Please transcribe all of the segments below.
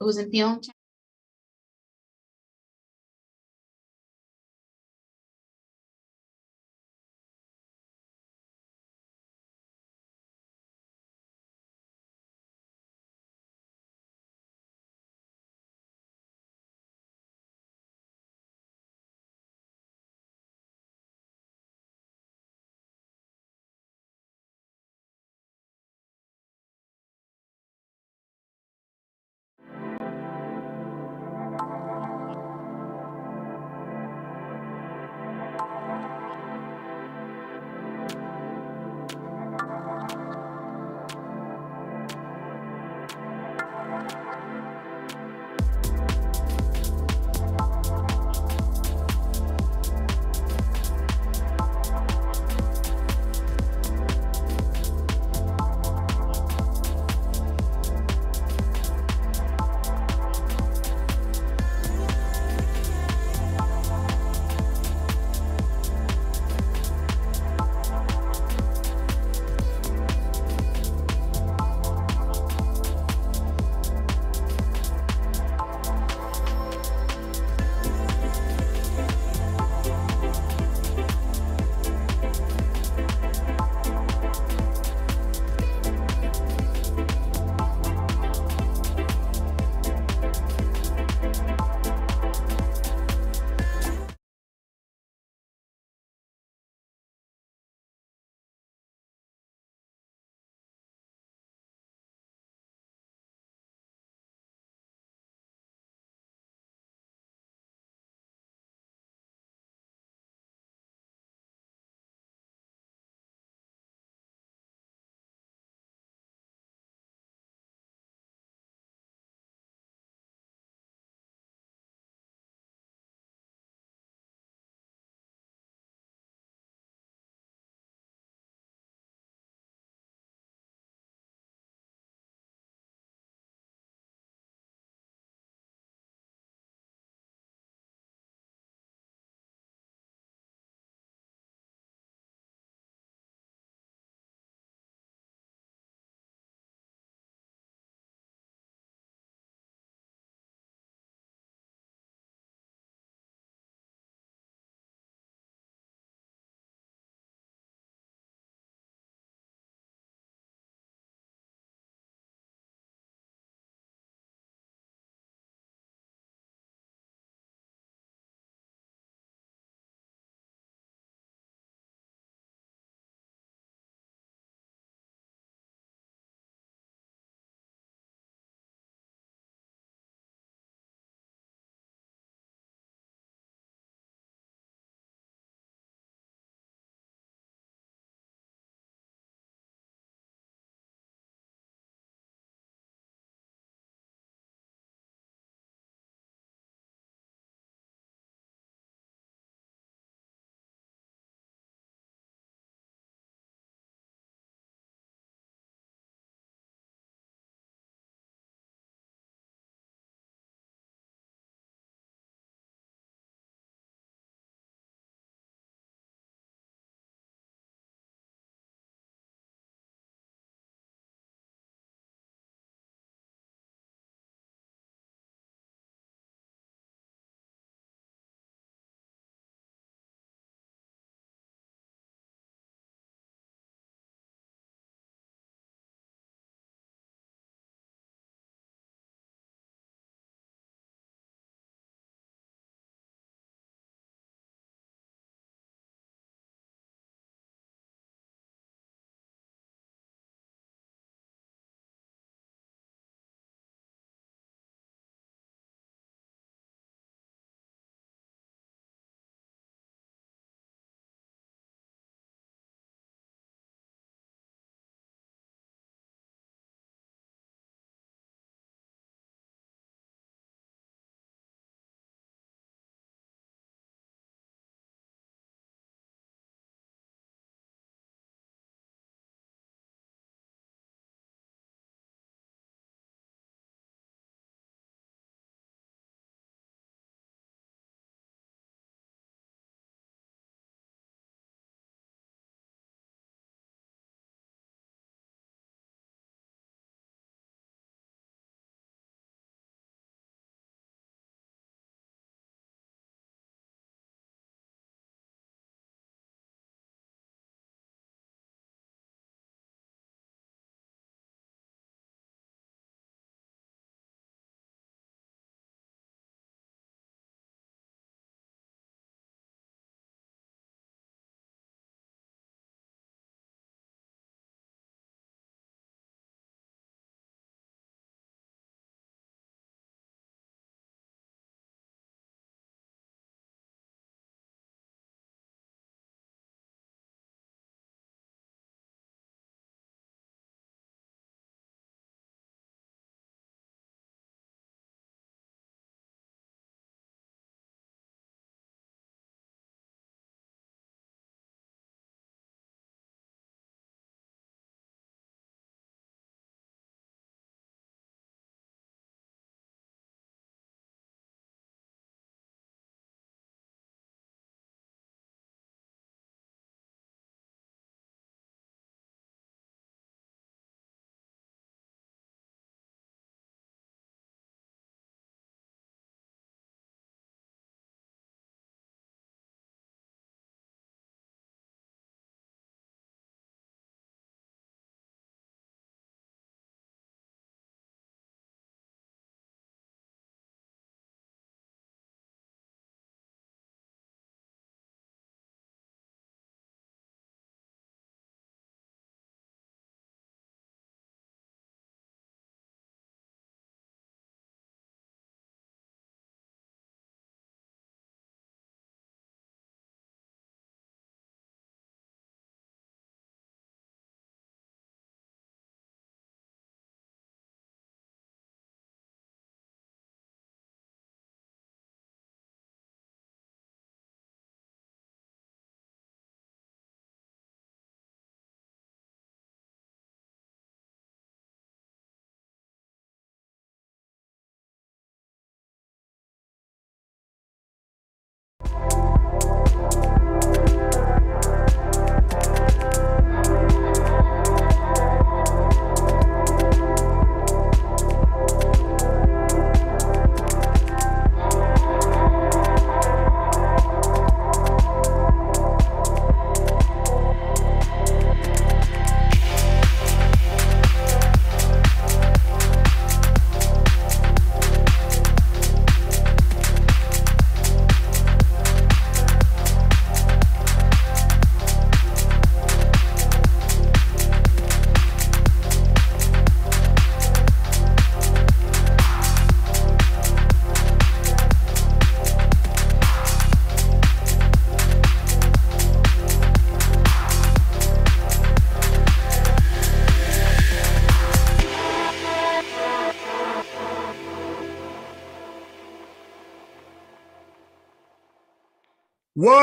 It was in Pyeongchang.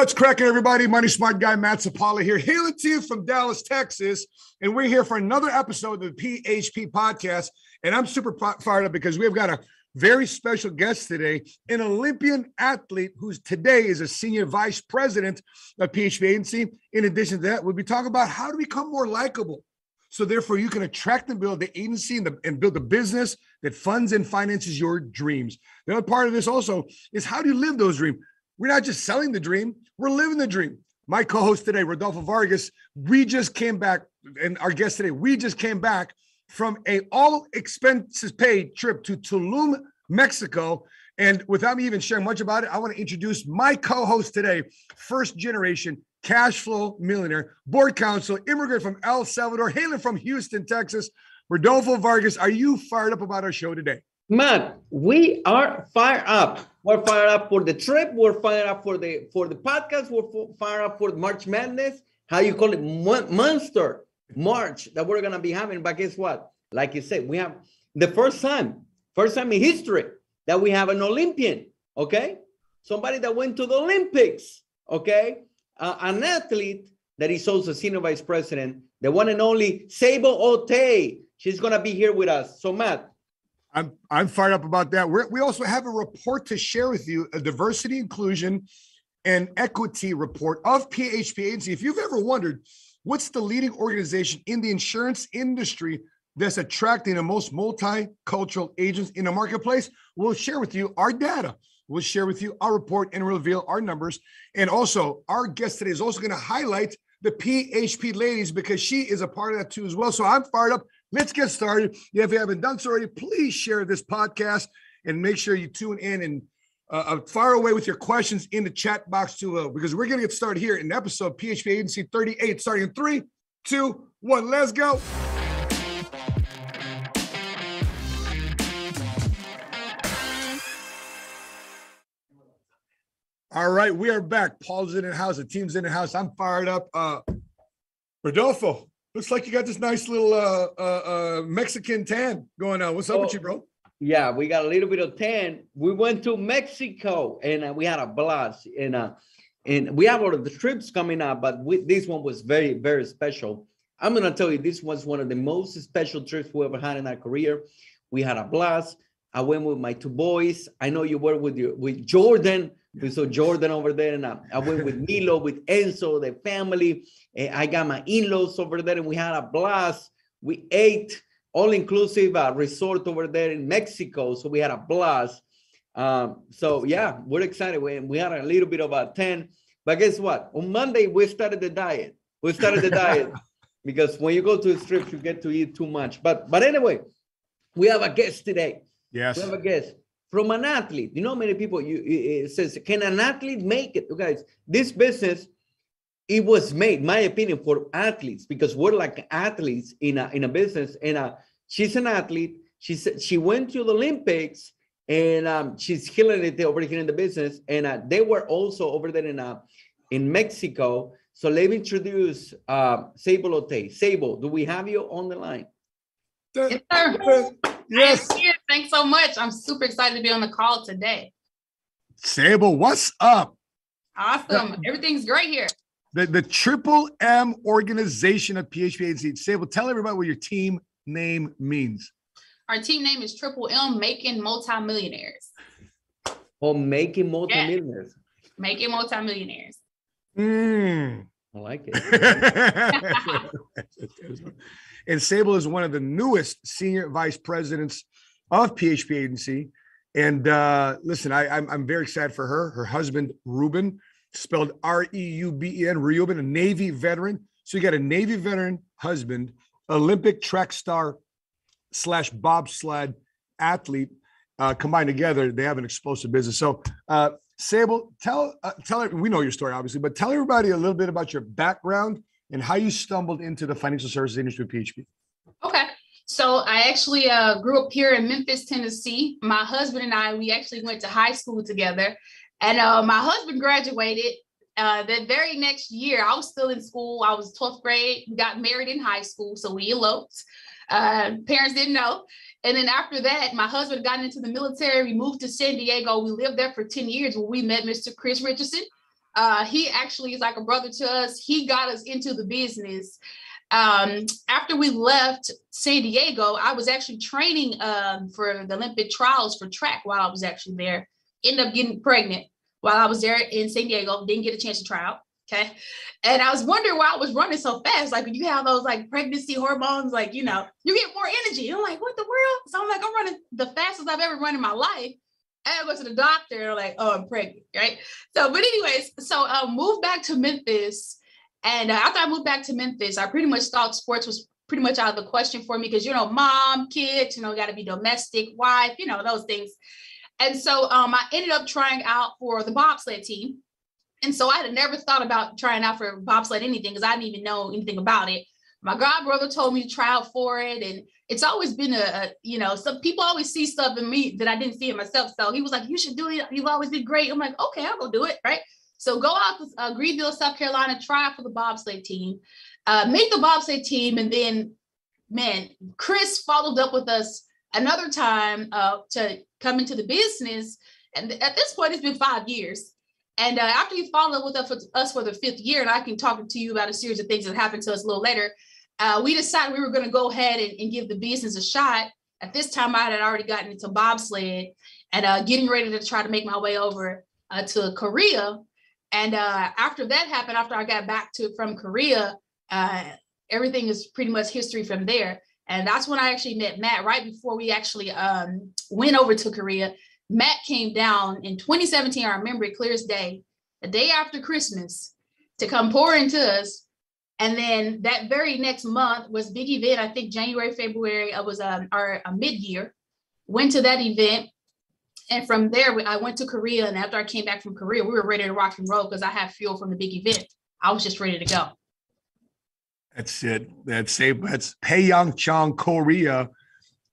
What's cracking, everybody? Money Smart Guy Matt Sapaula here, hailing to you from Dallas, Texas. And we're here for another episode of the PHP podcast. And I'm super fired up because we've got a very special guest today, an Olympian athlete who's today is a senior vice president of PHP Agency. In addition to that, we'll be talking about how to become more likable. So therefore, you can attract and build the agency and, the, and build a business that funds and finances your dreams. The other part of this also is how do you live those dreams? We're not just selling the dream, we're living the dream. My co host today, Rodolfo Vargas, we just came back, and our guest today, we just came back from a all expenses paid trip to Tulum, Mexico. And without me even sharing much about it, I want to introduce my co host today, first generation cash flow millionaire, board council, immigrant from El Salvador, hailing from Houston, Texas. Rodolfo Vargas, are you fired up about our show today? Matt, we are fired up. We're fired up for the trip. We're fired up for the for the podcast. We're fired up for March Madness. How you call it, Monster March that we're gonna be having. But guess what? Like you said, we have the first time, first time in history that we have an Olympian. Okay, somebody that went to the Olympics. Okay, uh, an athlete that is also senior vice president, the one and only Sable Otey. She's gonna be here with us. So Matt, I'm I'm fired up about that. We're, we also have a report to share with you, a diversity, inclusion, and equity report of PHP Agency. If you've ever wondered what's the leading organization in the insurance industry that's attracting the most multicultural agents in the marketplace, we'll share with you our data. We'll share with you our report and reveal our numbers. And also, our guest today is also going to highlight the PHP ladies because she is a part of that too as well. So I'm fired up. Let's get started. If you haven't done so already, please share this podcast and make sure you tune in and uh, uh fire away with your questions in the chat box too, uh, because we're going to get started here in episode PHP Agency 38, starting in three, two, one. Let's go. All right, we are back. Paul's in the house. The team's in the house. I'm fired up. Uh, Rodolfo, Looks like you got this nice little uh, uh, uh, Mexican tan going on. What's up oh, with you, bro? Yeah, we got a little bit of tan. We went to Mexico and uh, we had a blast. And uh, and we have all of the trips coming up, but we, this one was very very special. I'm gonna tell you, this was one of the most special trips we ever had in our career. We had a blast. I went with my two boys. I know you were with your with Jordan. We saw Jordan over there, and I, I went with Milo, with Enzo, the family. I got my in-laws over there, and we had a blast. We ate all-inclusive uh, resort over there in Mexico, so we had a blast. Um, so yeah, we're excited. We, we had a little bit of a 10, but guess what? On Monday, we started the diet. We started the diet because when you go to the strip, you get to eat too much. But but anyway, we have a guest today. Yes. We have a guest from an athlete. You know, many people you it says, can an athlete make it? You guys, this business, it was made, my opinion, for athletes because we're like athletes in a in a business. And uh, she's an athlete. She said she went to the Olympics and um, she's killing it over here in the business. And uh, they were also over there in uh, in Mexico. So let me introduce uh, Sable Otey. Sable, do we have you on the line? Yes, sir. Yes. Thanks so much. I'm super excited to be on the call today. Sable, what's up? Awesome. Everything's great here. The, the Triple M organization of PHP Agency. Sable, tell everybody what your team name means. Our team name is Triple M Making Multimillionaires. Oh, making multimillionaires. Yeah. Making multimillionaires. Mm. I like it. And Sable is one of the newest senior vice presidents of PHP Agency. And uh, listen, I, I'm, I'm very excited for her. Her husband, Reuben, spelled R E U B E N, Reuben, a Navy veteran. So you got a Navy veteran husband, Olympic track star slash bobsled athlete uh, combined together. They have an explosive business. So, uh, Sable, tell uh, tell we know your story obviously, but tell everybody a little bit about your background and how you stumbled into the financial services industry with PHP. Okay. So I actually uh, grew up here in Memphis, Tennessee. My husband and I, we actually went to high school together. And uh, my husband graduated uh, the very next year. I was still in school. I was 12th grade. We got married in high school. So we eloped. Uh, parents didn't know. And then after that, my husband got into the military. We moved to San Diego. We lived there for 10 years where we met Mr. Chris Richardson. Uh, he actually is like a brother to us. He got us into the business. Um, after we left San Diego, I was actually training um, for the Olympic trials for track while I was actually there. Ended up getting pregnant while I was there in San Diego. Didn't get a chance to try out. Okay. And I was wondering why I was running so fast. Like when you have those like pregnancy hormones, like, you know, you get more energy. I'm like, what the world? So I'm like, I'm running the fastest I've ever run in my life. I go to the doctor, like, oh, I'm pregnant, right? So, but anyways, so I uh, moved back to Memphis. And uh, after I moved back to Memphis, I pretty much thought sports was pretty much out of the question for me because, you know, mom, kids, you know, got to be domestic, wife, you know, those things. And so um, I ended up trying out for the bobsled team. And so I had never thought about trying out for bobsled anything because I didn't even know anything about it. My god brother told me to try out for it, and it's always been a, a, you know some people always see stuff in me that I didn't see in myself. So he was like, "You should do it. You've always been great." I'm like, "Okay, I'll go do it." Right. So go out to uh, Greenville, South Carolina, try for the bobsleigh team, uh, make the bobsleigh team, and then, man, Chris followed up with us another time uh, to come into the business. And at this point, it's been five years. And uh, after he followed us, with us for the fifth year, and I can talk to you about a series of things that happened to us a little later, uh, we decided we were going to go ahead and, and, give the business a shot. At this time, I had already gotten into bobsled and uh, getting ready to try to make my way over uh, to Korea. And uh, after that happened, after I got back to from Korea, uh, everything is pretty much history from there. And that's when I actually met Matt right before we actually um, went over to Korea. Matt came down in 2017. I remember it clear as day, the day after Christmas, to come pour into us. And then that very next month was big event. I think January, February. It was um, our a mid year. Went to that event, and from there I went to Korea. And after I came back from Korea, we were ready to rock and roll because I had fuel from the big event. I was just ready to go. That's it. That's it. That's Pyeongchang, Korea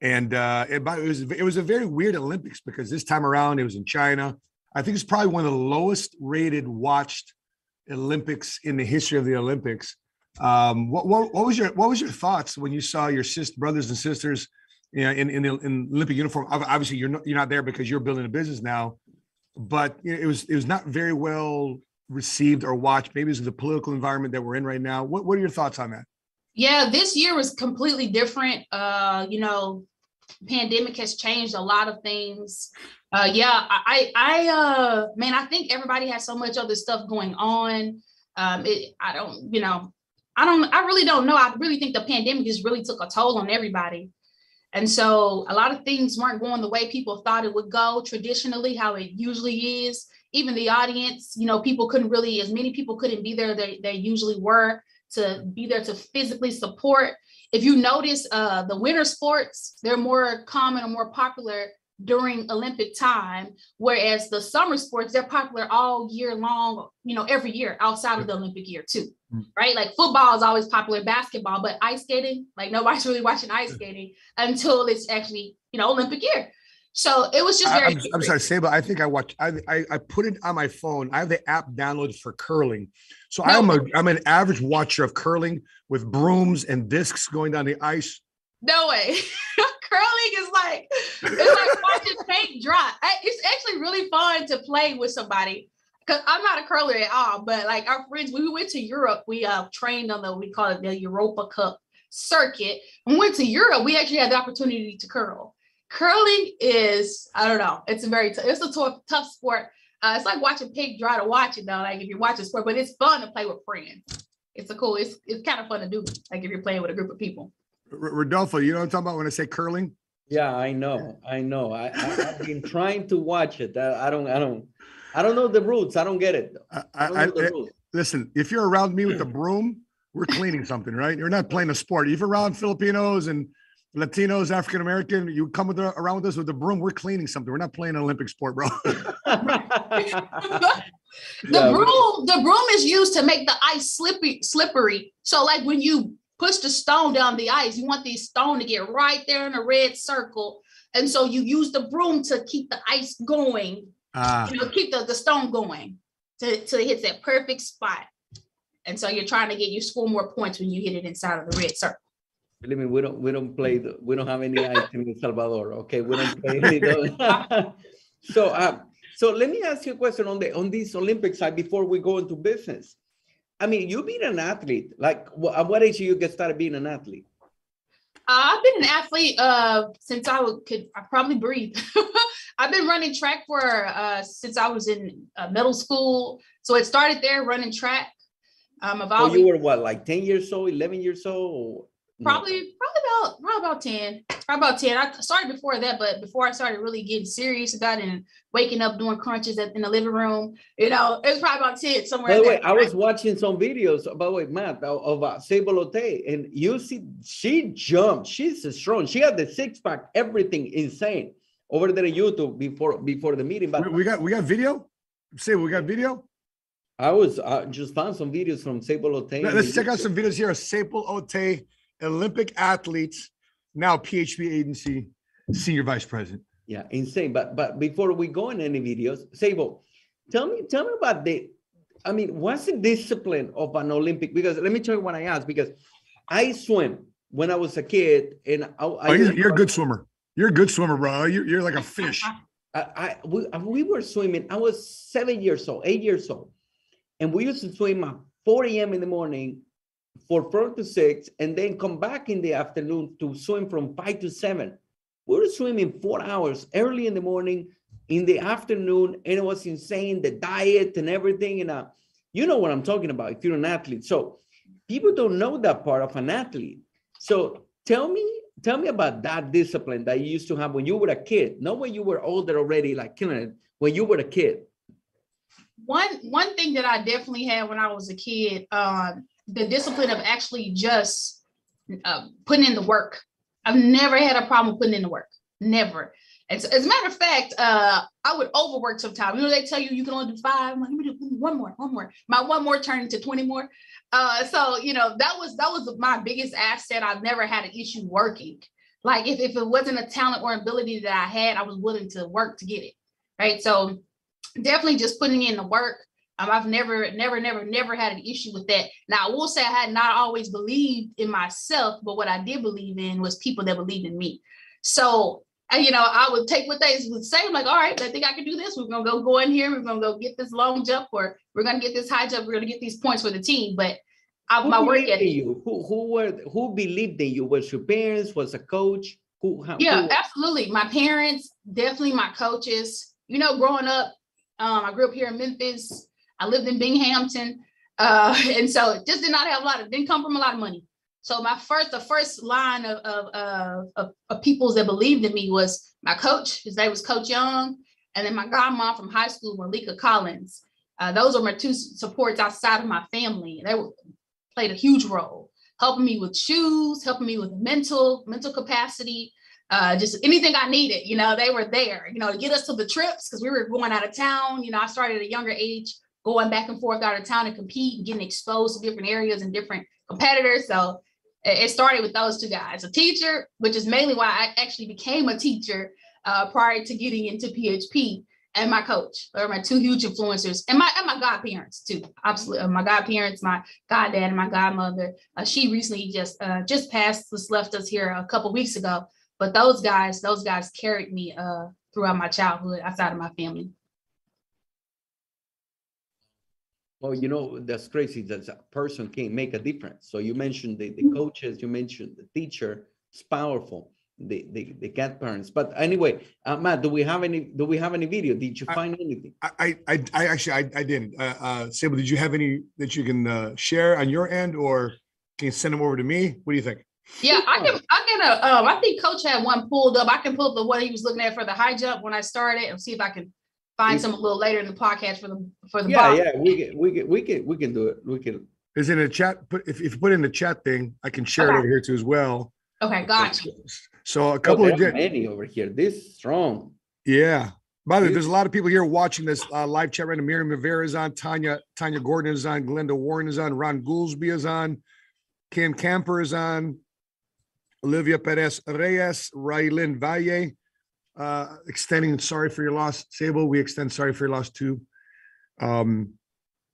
and uh, it, it, was it was a very weird Olympics because this time around it was in China. I think it's probably one of the lowest rated watched Olympics in the history of the Olympics. Um, what, what, what was your what was your thoughts when you saw your sister brothers and sisters you know, in in, the, in Olympic uniform? Obviously, you're not you're not there because you're building a business now, but it was it was not very well received or watched. Maybe it's the political environment that we're in right now. What what are your thoughts on that? Yeah, this year was completely different. Uh, you know, pandemic has changed a lot of things. Uh, yeah, I, I, uh, man, I think everybody has so much other stuff going on. Um, it, I don't, you know, I don't, I really don't know. I really think the pandemic just really took a toll on everybody. And so a lot of things weren't going the way people thought it would go traditionally, how it usually is. Even the audience, you know, people couldn't really, as many people couldn't be there they, they usually were to be there to physically support if you notice uh, the winter sports, they're more common or more popular during Olympic time, whereas the summer sports, they're popular all year long, you know, every year outside of the Olympic year too, mm. right? Like football is always popular, basketball, but ice skating, like nobody's really watching ice skating until it's actually, you know, Olympic year. So it was just very. I'm, I'm sorry, Saba. I think I watched. I, I, I put it on my phone. I have the app downloaded for curling, so no. I'm a I'm an average watcher of curling with brooms and discs going down the ice. No way. curling is like it's like watching paint dry. It's actually really fun to play with somebody because I'm not a curler at all. But like our friends, we went to Europe. We uh trained on the we call it the Europa Cup circuit. When We went to Europe. We actually had the opportunity to curl curling is I don't know. It's a very t- it's a tough tough sport. Uh, it's like watching pig dry to watch it though. Like if you're watching sport, but it's fun to play with friends. It's a cool. It's it's kind of fun to do. Like if you're playing with a group of people. Rodolfo, you know what I'm talking about when I say curling? Yeah, I know. I know. I, I have been trying to watch it. I, I, don't. I don't. I don't know the rules. I don't get it. I, I, I listen. If you're around me with the broom, we're cleaning something, right? You're not playing a sport. If you're around Filipinos and Latinos, African American, you come with the, around with us with the broom. We're cleaning something. We're not playing an Olympic sport, bro. the yeah, broom, the broom is used to make the ice slippery, slippery. So, like when you push the stone down the ice, you want the stone to get right there in a red circle, and so you use the broom to keep the ice going. Ah. You know, keep the, the stone going to, to it hits that perfect spot. And so you're trying to get you score more points when you hit it inside of the red circle. Believe me, we don't we don't play the, we don't have any ice in El Salvador. Okay, we don't play any. so uh, So let me ask you a question on the on this Olympic side before we go into business. I mean, you've been an athlete. Like, at what age you get started being an athlete? I've been an athlete uh, since I could I probably breathe. I've been running track for uh, since I was in uh, middle school. So it started there running track. Um, I've So you were what, like ten years old, eleven years old? Or- no? probably probably about probably about 10 probably about 10 i started before that but before i started really getting serious about it and waking up doing crunches in the living room you know it was probably about 10 somewhere By the way, there, I right? was watching some videos, by the way, Matt, of, of uh, Sable Otey, and you see, she jumped. She's strong. She had the six pack, everything insane over there on YouTube before before the meeting. But We, we got we got video. Say we got video. I was uh, just found some videos from Sable Otey. Let- Let's check out some videos here. of Sable Otey, Olympic athletes, now PHP agency, senior vice president. Yeah, insane. But but before we go in any videos, Sable, tell me tell me about the. I mean, what's the discipline of an Olympic? Because let me tell you what I asked. Because I swim when I was a kid, and I, I Oh, you're, you're a good swimmer. You're a good swimmer, bro. You're, you're like a fish. I, I we, we were swimming. I was seven years old, eight years old, and we used to swim at 4 a.m. in the morning for four to six, and then come back in the afternoon to swim from five to seven. We were swimming four hours early in the morning, in the afternoon, and it was insane. The diet and everything, and uh, you know what I'm talking about if you're an athlete. So people don't know that part of an athlete. So tell me, tell me about that discipline that you used to have when you were a kid, not when you were older already, like killing it, when you were a kid. one one thing that I definitely had when I was a kid, um, the discipline of actually just uh, putting in the work. I've never had a problem putting in the work, never. And so, as a matter of fact, uh, I would overwork sometimes. You know, they tell you you can only do five. I'm like, let me do one more, one more. My one more turned into 20 more. Uh, so you know, that was that was my biggest asset. I've never had an issue working. Like if, if it wasn't a talent or ability that I had, I was willing to work to get it. Right. So definitely just putting in the work. Um, I've never, never, never, never had an issue with that. Now, I will say I had not always believed in myself, but what I did believe in was people that believed in me. So, you know, I would take what they would say. I'm like, all right, I think I can do this. We're gonna go go in here. We're gonna go get this long jump, or we're gonna get this high jump. We're gonna get these points for the team. But I, Who my work ethic. you? Who who were who believed in you? Was your parents? Was a coach? Who? How, Yeah, who- absolutely. My parents, definitely my coaches. You know, growing up, um, I grew up here in Memphis. I lived in Binghampton. Uh, and so it just did not have a lot of, didn't come from a lot of money. So my first, the first line of, of, of, of, peoples that believed in me was my coach. His name was Coach Young. And then my godmom from high school, Malika Collins. Uh, those are my two supports outside of my family. They were, played a huge role, helping me with shoes, helping me with mental, mental capacity, uh, just anything I needed, you know, they were there, you know, to get us to the trips because we were going out of town. You know, I started at a younger age, going back and forth out of town to compete and getting exposed to different areas and different competitors. So it it started with those two guys, a teacher, which is mainly why I actually became a teacher uh, prior to getting into PHP, and my coach. or my two huge influencers, and my and my godparents too. Absolutely, Uh, my godparents, my goddad, and my godmother. Uh, she recently just uh, just passed, just left us here a couple weeks ago but those guys those guys carried me uh throughout my childhood outside of my family Well, you know, that's crazy that a person can make a difference. So you mentioned the, the Mhm. coaches, you mentioned the teacher, it's powerful, the, the, the cat parents But anyway, uh, Matt, do we have any, do we have any video? Did you I- find anything? I, I, I- I actually, I, I didn't. Uh, uh, Sable, did you have any that you can uh, share on your end, or can you send them over to me? What do you think? yeah i can i can uh, um i think coach had one pulled up i can pull up the one he was looking at for the high jump when i started and see if i can find some a little later in the podcast for the for the Yeah, box. yeah, we can, we can, we can, we can do it. We can. Is in a chat? Put if, if you put in the chat thing, I can share it over here too as well. okay gotcha So a Oh, couple there of di- many over here. This strong. yeah. By the way, there's a lot of people here watching this uh, live chat right now. Miriam Rivera is on, Tanya Tanya Gordon is on, Glenda Warren is on, Ron Goolsby is on, Ken Camper is on, Olivia Perez Reyes, Raylin Valle, uh, extending sorry for your loss, Sable. We extend sorry for your loss too. Um,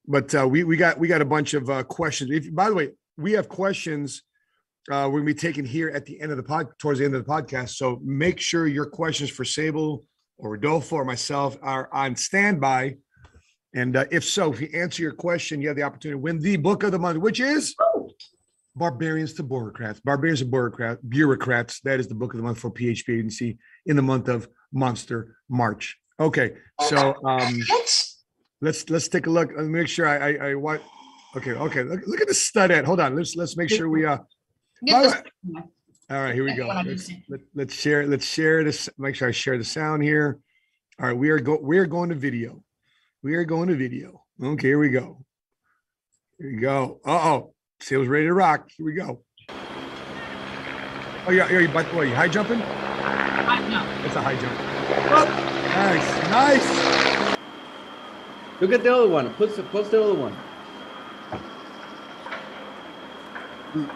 but uh, we we got we got a bunch of uh, questions. If by the way, we have questions. Uh, we're gonna be taking here at the end of the pod, towards the end of the podcast. So make sure your questions for Sable or Rodolfo or myself are on standby. And uh, if so, if you answer your question, you have the opportunity to win the book of the month, which is Barbarians to Bureaucrats. Barbarians to Bureaucrats. Bureaucrats. That is the book of the month for PHP Agency in the month of Monster March. Okay, so um, let's let's take a look. Let me make sure I I, I want. Okay, okay. Look, look at the studette. Hold on. Let's let's make sure we uh. All right. All right, here we go. Let's, let, let's share, let's share this, make sure I share the sound here. All right, we are go, we are going to video. We are going to video. Okay, here we go. Here we go. Uh-oh, sales ready to rock. Here we go. Oh, yeah, yeah, by the way, you high jumping? I know. It's a high jump. Nice, nice. Look at the other one. Post, post the other one.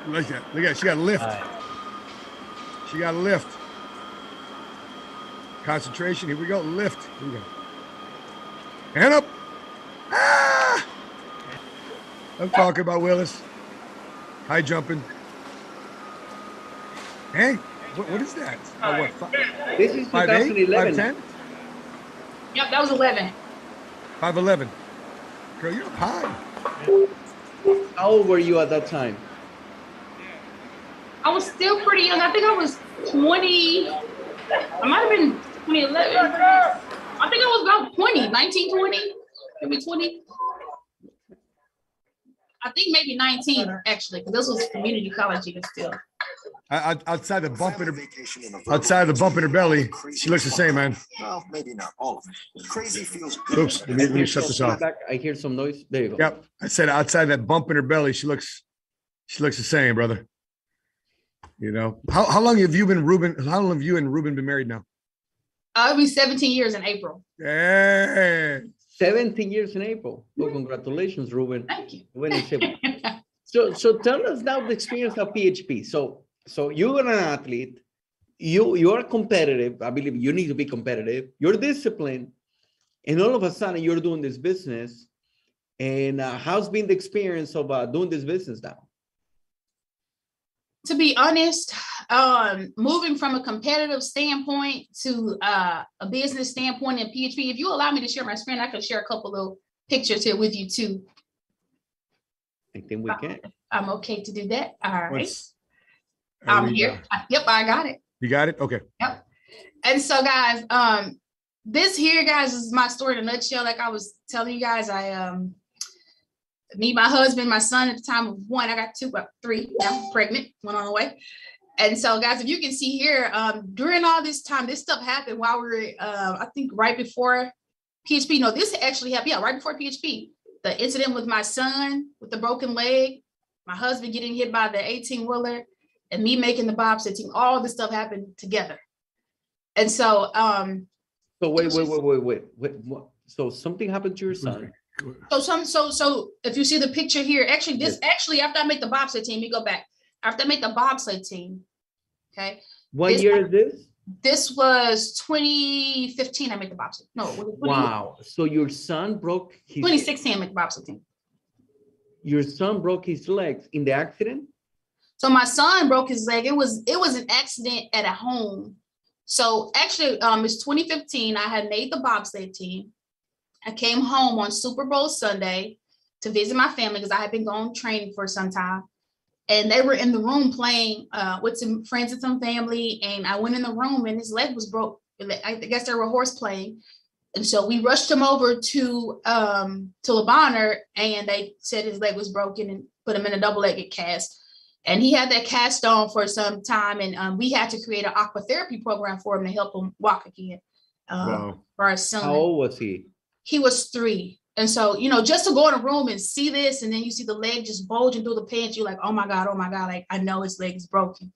Look at that. Look at that. She got a lift. She got a lift. Concentration. Here we go. Lift. Here we go. Hand up. Ah! I'm talking about Willis. High jumping. Hey, what, what is that? Uh, what, fi- This is five eight, five 2011. ten, Yep, that was 11. five eleven? Girl, you're up high. How old were you at that time? I was still pretty young. I think I was 20. I might have been 2011. I think I was about 20, 19, 20, maybe 20. I think maybe 19 actually, because this was community college even still. I, I, outside the bump in her, Vacation in a outside the bump in her belly, she looks the same, man. Well, maybe not all of it. Crazy feels good. Oops, let me, let me shut this off. Back, I hear some noise. There you go. Yep, I said outside that bump in her belly, she looks, she looks the same, brother. You know, how, how long have you been Reuben? How long have you and Reuben been married now? Uh, I'll be 17 years in April. Yeah. 17 years in April. Well, congratulations, Reuben. Thank you. So, so tell us now the experience of PHP. So, so you're an athlete, you you are competitive. I believe you need to be competitive. You're disciplined, and all of a sudden you're doing this business. And uh, how's been the experience of uh, doing this business now? to be honest, um, moving from a competitive standpoint to uh, a business standpoint in PHP, if you allow me to share my screen, I can share a couple of pictures here with you too. I think we can. I'm okay to do that. All right. What's- I'm we here. go. Yep, I got it. You got it? Okay. Yep. And so, guys, um, this here, guys, is my story in a nutshell. Like I was telling you guys, I um, me, my husband, my son at the time of one, I got two, but three, now pregnant, one on the way. And so, guys, if you can see here, um, during all this time, this stuff happened while we were, uh, I think, right before PHP. No, this actually happened, yeah, right before PHP. The incident with my son with the broken leg, my husband getting hit by the 18 wheeler, and me making the bobsled team. All this stuff happened together. And so, um, So wait, wait, wait, wait, wait, wait. What? So something happened to your son. so some, so, so if you see the picture here, actually, this, actually, after I make the bobsled team, you go back. After I made the bobsled team, okay, What This- year is this? this was 2015. I made the bobsled. No, was it 20 Wow. So your son broke his 2016. I made the bobsled team. your son broke his legs in the accident? So my son broke his leg. It was it was an accident at a home. So actually, um, it's 2015. I had made the bobsled team. I came home on Super Bowl Sunday to visit my family because I had been going training for some time. And they were in the room playing uh, with some friends and some family. And I went in the room and his leg was broke. I guess they were horse playing. And so we rushed him over to um to Le Bonheur and they said his leg was broken and put him in a double-legged cast. And he had that cast on for some time, and um, we had to create an aqua therapy program for him to help him walk again. Um, Wow. For our son, How old was he? he was three, and so you know, just to go in a room and see this, and then you see the leg just bulging through the pants, you're like, oh my god, oh my god, like I know his leg is broken.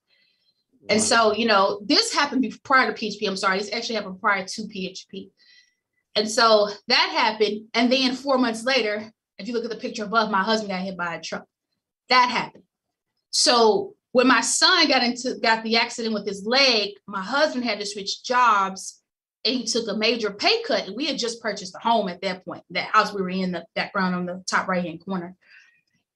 And so, you know, this happened prior to PHP. I'm sorry, this actually happened prior to PHP. And so that happened. And then four months later, if you look at the picture above, my husband got hit by a truck. That happened. So when my son got into got the accident with his leg, my husband had to switch jobs and he took a major pay cut. And we had just purchased a home at that point, that house we were in the background on the top right hand corner.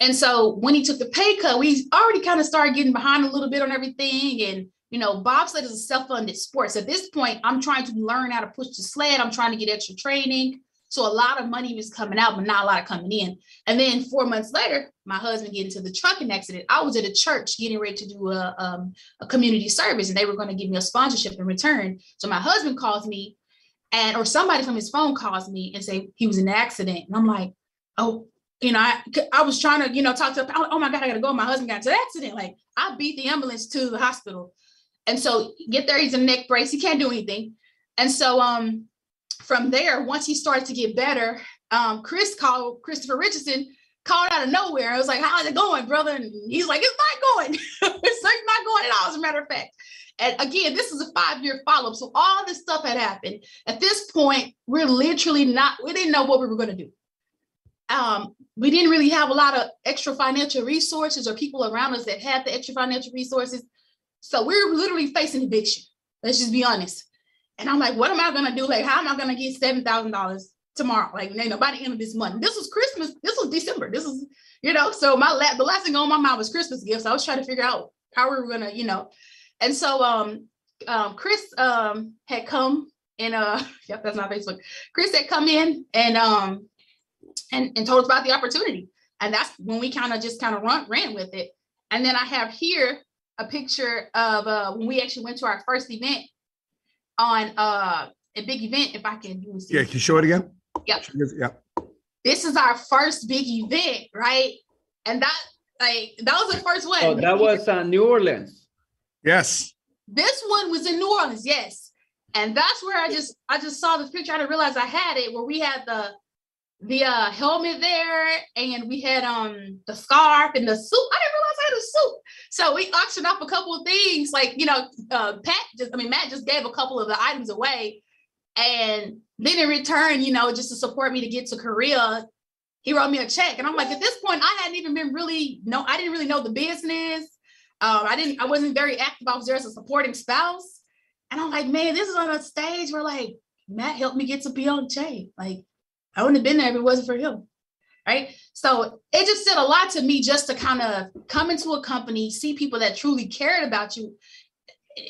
And so when he took the pay cut, we already kind of started getting behind a little bit on everything. And you know, bobsled is a self-funded sport. So at this point, I'm trying to learn how to push the sled. I'm trying to get extra training. So a lot of money was coming out, but not a lot of coming in. And then four months later, my husband get into the trucking accident. I was at a church getting ready to do a, um, a community service, and they were going to give me a sponsorship in return. So my husband calls me, and or somebody from his phone calls me and say he was in an accident, and I'm like, oh, you know, I I was trying to you know talk to oh my god, I gotta go. My husband got into an accident. Like I beat the ambulance to the hospital, and so get there. He's in a neck brace. He can't do anything, and so um from there, once he started to get better, um, Chris called Christopher Richardson called out of nowhere. I was like, "How's it going, brother?" And he's like, "It's not going. it's like not going at all." As a matter of fact. And again, this is a five-year follow-up. So all this stuff had happened. At this point, we're literally not, we didn't know what we were going to do. Um, we didn't really have a lot of extra financial resources or people around us that had the extra financial resources. So we we're literally facing eviction. Let's just be honest. And I'm like, what am I gonna do? Like, how am I gonna get seven thousand dollars tomorrow? Like, you know, by the end of this month. This was Christmas. This was December. This is, you know, so my la- the last thing on my mind was Christmas gifts. I was trying to figure out how we were gonna, you know, and so um, um Chris um had come and uh, yep, that's not Facebook. Chris had come in and um and and told us about the opportunity, and that's when we kind of just kind of ran with it. And then I have here a picture of uh when we actually went to our first event on uh a big event. If I can, do this. yeah, can you show it again? Yep. Yeah. This is our first big event, right? And that like that was the first one. Oh, that was uh, New Orleans. Yes. This one was in New Orleans, yes. And that's where I just I just saw this picture. I didn't realize I had it where we had the the uh helmet there and we had um the scarf and the suit. I didn't realize I had a suit. So we auctioned off a couple of things, like you know, uh Pat just I mean Matt just gave a couple of the items away. And then in return, you know, just to support me to get to Korea, he wrote me a check. And I'm like, at this point, I hadn't even been really no, I didn't really know the business. Um, I didn't, I wasn't very active. I was there as a supporting spouse. And I'm like, man, this is on a stage where like Matt helped me get to PLJ. Like I wouldn't have been there if it wasn't for him. Right. So it just said a lot to me just to kind of come into a company, see people that truly cared about you.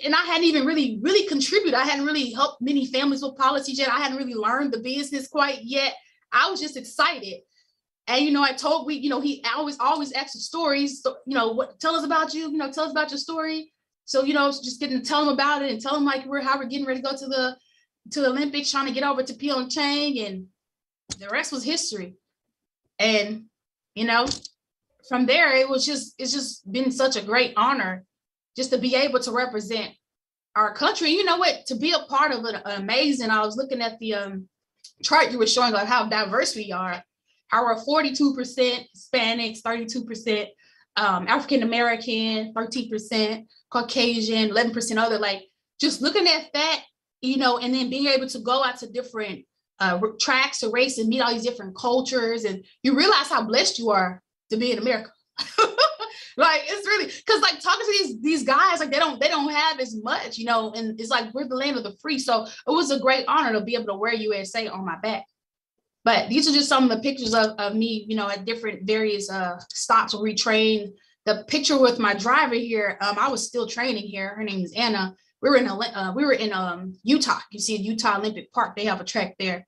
And I hadn't even really, really contributed. I hadn't really helped many families with policies yet. I hadn't really learned the business quite yet. I was just excited. And you know, I told we, you know, he always always asked asks stories. You know, what tell us about you, you know, tell us about your story. So, you know, just getting to tell him about it and tell him like we're how we're getting ready to go to the to the Olympics, trying to get over to Pyeongchang, and the rest was history. And you know, from there, it was just it's just been such a great honor just to be able to represent our country. You know what? To be a part of it, amazing. I was looking at the um chart you were showing like how diverse we are our 42% Hispanics, 32% um, African American, 13% Caucasian, 11% other. Like just looking at that, you know, and then being able to go out to different uh, tracks or race and meet all these different cultures, and you realize how blessed you are to be in America. like it's really because like talking to these these guys like they don't they don't have as much you know and it's like we're the land of the free so it was a great honor to be able to wear usa on my back but these are just some of the pictures of, of me, you know, at different various uh, stops where we train. The picture with my driver here, um, I was still training here. Her name is Anna. We were in a, uh, we were in um, Utah. You see Utah Olympic Park. They have a track there.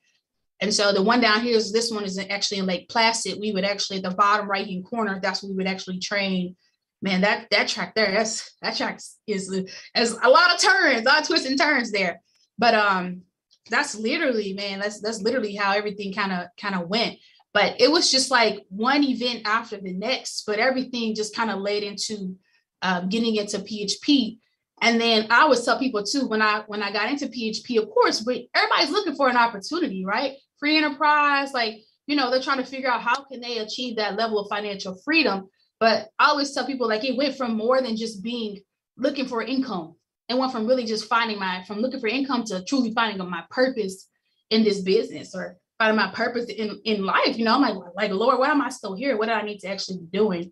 And so the one down here is this one is actually in Lake Placid. We would actually the bottom right hand corner. That's where we would actually train. Man, that that track there, that's that track is has a lot of turns, a lot of twists and turns there. But um, that's literally man that's that's literally how everything kind of kind of went but it was just like one event after the next but everything just kind of led into um, getting into php and then i always tell people too when i when i got into php of course but everybody's looking for an opportunity right free enterprise like you know they're trying to figure out how can they achieve that level of financial freedom. But i always tell people like it went from more than just being looking for income. And went from really just finding my from looking for income to truly finding my purpose in this business or finding my purpose in in life you know? I'm like like lord why am i still here? What do i need to actually be doing?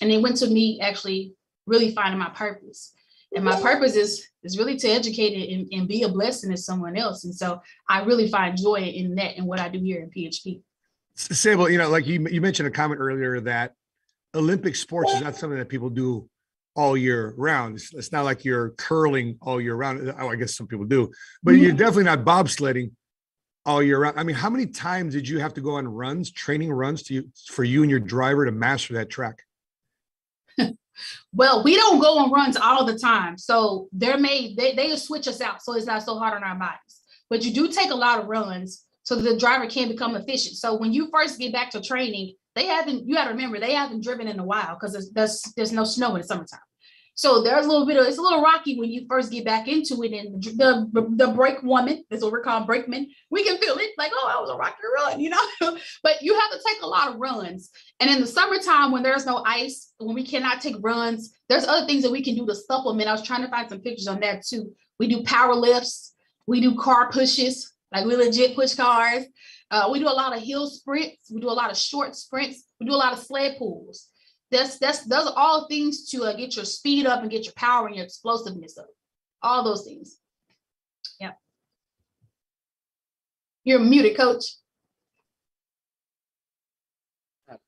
And it went to me actually really finding my purpose and my purpose is is really to educate and, and be a blessing to someone else and so i really find joy in that and what i do here in php Sable, you know, like you, you mentioned a comment earlier that Olympic sports is not something that people do all year round. It's, it's not like you're curling all year round. Oh, I guess some people do, but you're mm-hmm. definitely not bobsledding all year round. I mean, how many times did you have to go on runs, training runs to you for you and your driver to master that track? Well, we don't go on runs all the time. So they're made, they, they switch us out. So it's not so hard on our bodies. But you do take a lot of runs so the driver can become efficient. So when you first get back to training, they haven't, you gotta remember, they haven't driven in a while because there's, there's, there's no snow in the summertime. So there's a little bit of, it's a little rocky when you first get back into it and the, the, brake woman, that's what we're called brakemen, we can feel it like, oh, that was a rocky run, you know? but you have to take a lot of runs. And in the summertime, when there's no ice, when we cannot take runs, there's other things that we can do to supplement. I was trying to find some pictures on that too. We do power lifts, we do car pushes, like we legit push cars. Uh, we do a lot of hill sprints, we do a lot of short sprints, we do a lot of sled pulls. That's that's those are all things to uh, get your speed up and get your power and your explosiveness up. All those things. Yeah. You're muted, coach.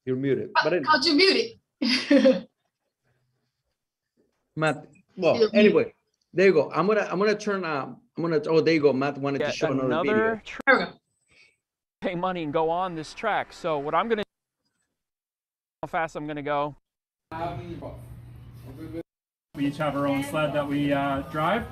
You're muted. Uh, But it- Coach, you're muted. Matt, well, It'll be- anyway, there you go. I'm gonna, I'm gonna turn, um, I'm gonna, oh, there you go. Matt wanted to show another video. another tr- There we go. pay money and go on this track. So what I'm gonna how fast I'm gonna go. We each have our own sled that we uh, drive.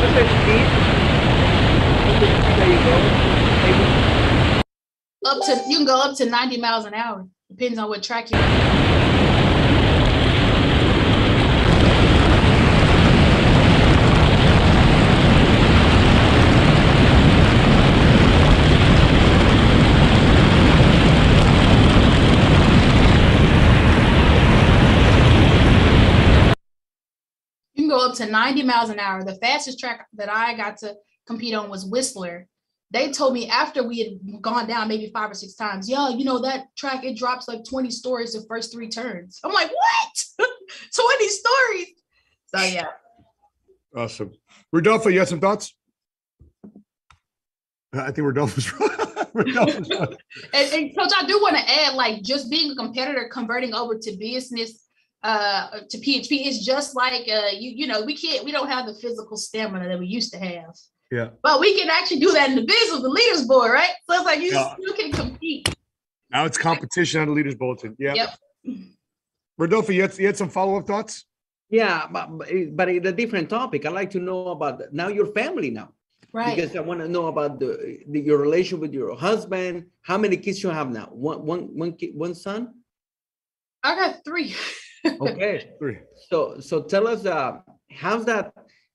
What's the speed? What's the speed that you go? Up to you can go up to 90 miles an hour. Depends on what track you're on. You can go up to 90 miles an hour. The fastest track that I got to compete on was Whistler. They told me after we had gone down maybe five or six times, yo, you know, that track, it drops like 20 stories the first three turns. I'm like, what? 20 stories. So yeah. Awesome. Rodolfo, you have some thoughts? I think Rodolfo's Rodolfo's right. And, and coach, I do want to add, like just being a competitor, converting over to business, uh, to PHP is just like uh, you, you know, we can't, we don't have the physical stamina that we used to have. Yeah. But we can actually do that in the business, the leaders board, right? So it's like you Yeah. still can compete. Now it's competition on the leaders bulletin. Yeah. Yep. Rodolfo, you had, you had some follow-up thoughts? Yeah, but, but it's a different topic. I'd like to know about now your family now. Right. Because I want to know about the, the your relation with your husband. How many kids you have now? One one one kid, one son? I got three. Okay. Three. So so tell us uh how's that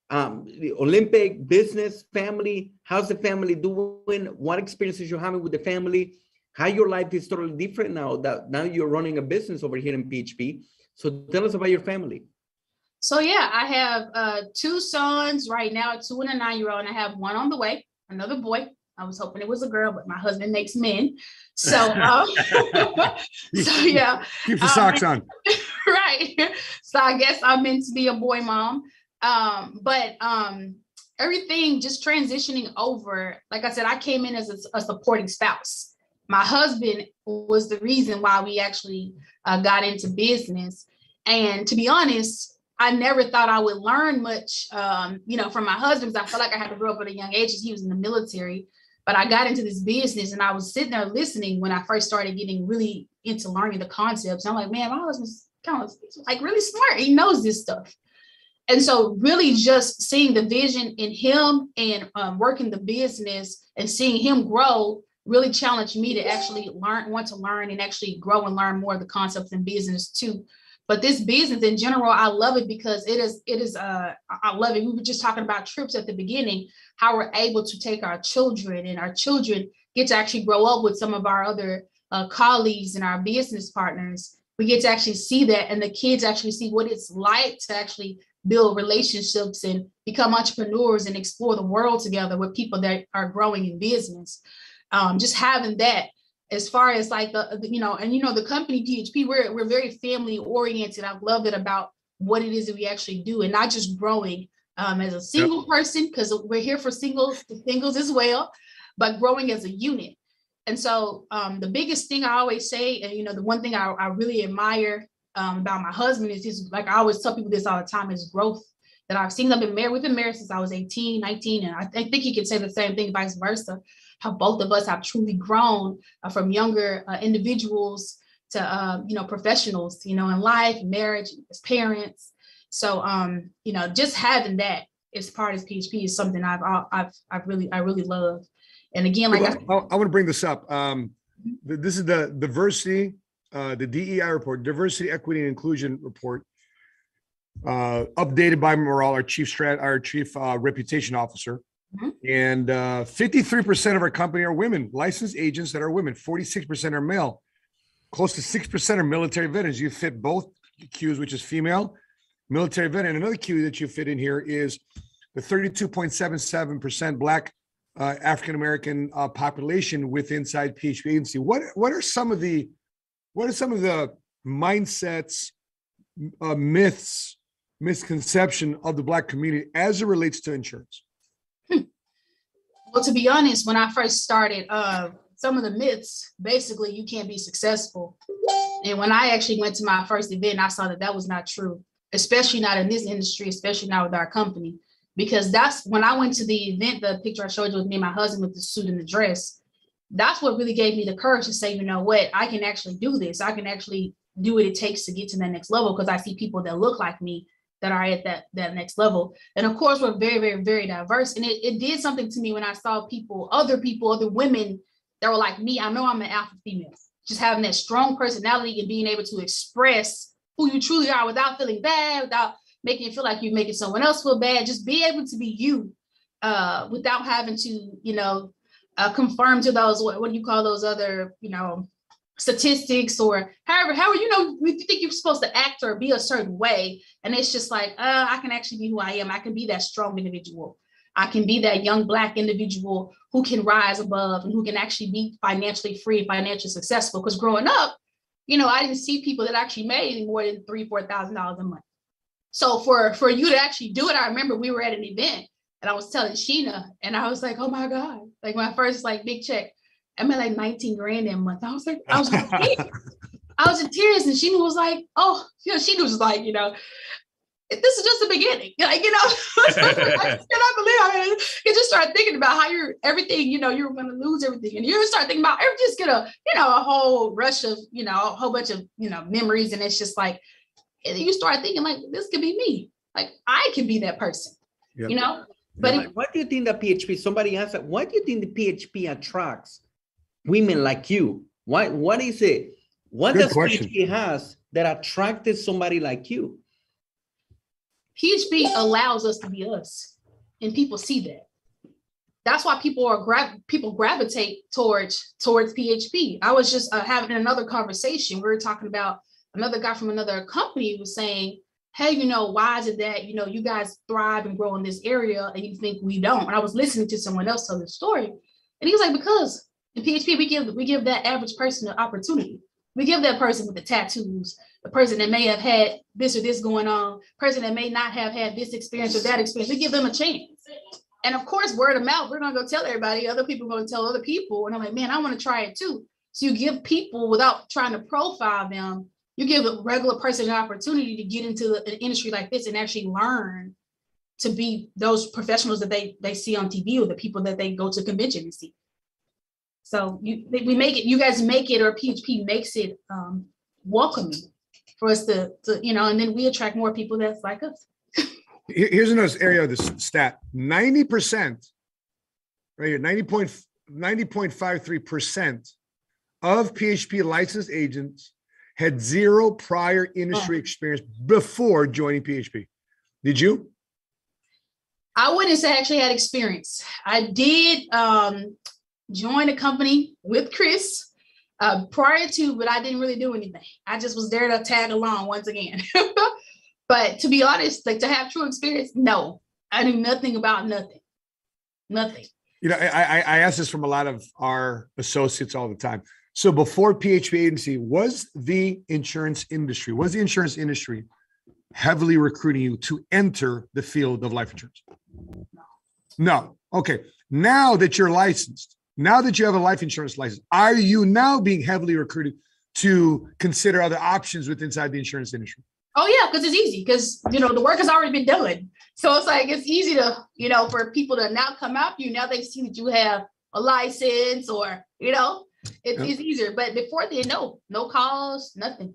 um the Olympic business family? How's the family doing? What experiences you're having with the family? How your life is totally different now that now you're running a business over here in PHP. So tell us about your family. So yeah, I have uh two sons right now, two and a nine year old, and I have one on the way, another boy. I was hoping it was a girl, but my husband makes men. So um, so yeah, Keep the Um, socks on. right. So I guess I'm meant to be a boy mom. Um, but um everything just transitioning over, like I said, I came in as a, a supporting spouse. My husband was the reason why we actually uh, got into business. And to be honest, I never thought I would learn much, um, you know, from my husband. 'cause I felt like I had to grow up at a young age he was in the military. But I got into this business and I was sitting there listening when I first started getting really into learning the concepts. I'm like, man, my husband's kind of like really smart. He knows this stuff. And so really just seeing the vision in him and um, working the business and seeing him grow really challenged me to actually learn, want to learn and actually grow and learn more of the concepts in business too. But this business in general, I love it because it is, it is, uh, I- love it. We were just talking about trips at the beginning, how we're able to take our children and our children get to actually grow up with some of our other uh, colleagues and our business partners we get to actually see that and the kids actually see what it's like to actually build relationships and become entrepreneurs and explore the world together with people that are growing in business. Um, just having that as far as like the, you know, and you know, the company PHP, we're we're very family oriented. I love it about what it is that we actually do and not just growing um, as a single person, because we're here for singles, singles as well, but growing as a unit. And so um, the biggest thing I always say, and you know, the one thing I, I really admire um, about my husband is just like I always tell people this all the time is growth that I've seen. I've been married, we've been married since I was 18, 19, and I, I think you can say the same thing, vice versa. How both of us have truly grown uh, from younger uh, individuals to uh, you know professionals, you know, in life, marriage, as parents. So um, you know, just having that as part of PHP is something I've I've I've really I really love. And again, like I, Well, I, want to bring this up. Um, th- this is the diversity, uh, the DEI report, diversity, equity, and inclusion report. Uh, updated by Morale, our chief strat, our chief uh, reputation officer. Mhm. And uh, 53% of our company are women, licensed agents that are women, 46% are male. Close to 6% are military veterans. You fit both cues, which is female, military veteran. And another cue that you fit in here is the 32.77% black uh, African American uh, population with inside PHP agency. What what are some of the what are some of the mindsets, uh, myths, misconception of the black community as it relates to insurance? Well, to be honest, when I first started, uh, some of the myths, basically, you can't be successful. And when I actually went to my first event, I saw that that was not true, especially not in this industry, especially not with our company. Because that's when I went to the event, the picture I showed you with me and my husband with the suit and the dress. That's what really gave me the courage to say, you know what, I can actually do this. I can actually do what it takes to get to the next level because I see people that look like me that are at that that next level. And of course, we're very, very, very diverse. And it, it did something to me when I saw people, other people, other women that were like me. I know I'm an alpha female. Just having that strong personality and being able to express who you truly are without feeling bad, without making it feel like you're making someone else feel bad. Just be able to be you uh, without having to, you know, uh, conform to those, what, what do you call those other, you know, statistics or however, however, you know, you think you're supposed to act or be a certain way. And it's just like, uh, I can actually be who I am. I can be that strong individual. I can be that young black individual who can rise above and who can actually be financially free, and financially successful. Because growing up, you know, I didn't see people that actually made more than three, four thousand dollars a month. So for for you to actually do it, I remember we were at an event and I was telling Sheena, and I was like, oh my God, like my first like big check. I made like 19 grand a month. I was like, I was like, I was in tears, and Sheena was like, oh, you know, Sheena was like, you know, this is just the beginning. Like, you know, I just cannot believe I mean, you just start thinking about how you're everything, you know, you're gonna lose everything. And you start thinking about every just get a, you know, a whole rush of, you know, a whole bunch of, you know, memories. And it's just like and you start thinking like this could be me. Like I can be that person, Yep. you know? But Why, it- why do you think that PHP? Somebody asked that. Why do you think the PHP attracts women like you? Why? What is it? What Good does question. PHP has that attracted somebody like you? PHP allows us to be us, and people see that. That's why people are grab people gravitate towards towards PHP. I was just uh, having another conversation. We were talking about another guy from another company was saying, "Hey, you know, why is it that you know you guys thrive and grow in this area, and you think we don't?" And I was listening to someone else tell the story, and he was like, "Because in PHP we give we give that average person an opportunity. We give that person with the tattoos, the person that may have had this or this going on, person that may not have had this experience or that experience, we give them a chance. And of course, word of mouth, we're gonna go tell everybody, other people are gonna tell other people. And I'm like, man, I want to try it too. So you give people without trying to profile them, you give a regular person an opportunity to get into an industry like this and actually learn to be those professionals that they they see on TV or the people that they go to convention and see. So you we make it, you guys make it or PHP makes it um welcoming for us to, to, you know, and then we attract more people that's like us. Here's another area of this stat. Ninety percent, right here, 90 point 90.53 percent of PHP licensed agents had zero prior industry experience before joining PHP. Did you? I wouldn't say I actually had experience. I did um, join a company with Chris uh, prior to, but I didn't really do anything. I just was there to tag along once again. but to be honest, like to have true experience, no, I knew nothing about nothing, nothing. You know, I, I, I ask this from a lot of our associates all the time. So before PHP agency, was the insurance industry, was the insurance industry heavily recruiting you to enter the field of life insurance? No. No. Okay. Now that you're licensed, now that you have a life insurance license, are you now being heavily recruited to consider other options with inside the insurance industry? Oh yeah, because it's easy because you know the work has already been done. So it's like it's easy to you know for people to now come out you now they see that you have a license or you know it's, Yeah. it's easier. But before then, no, no calls, nothing.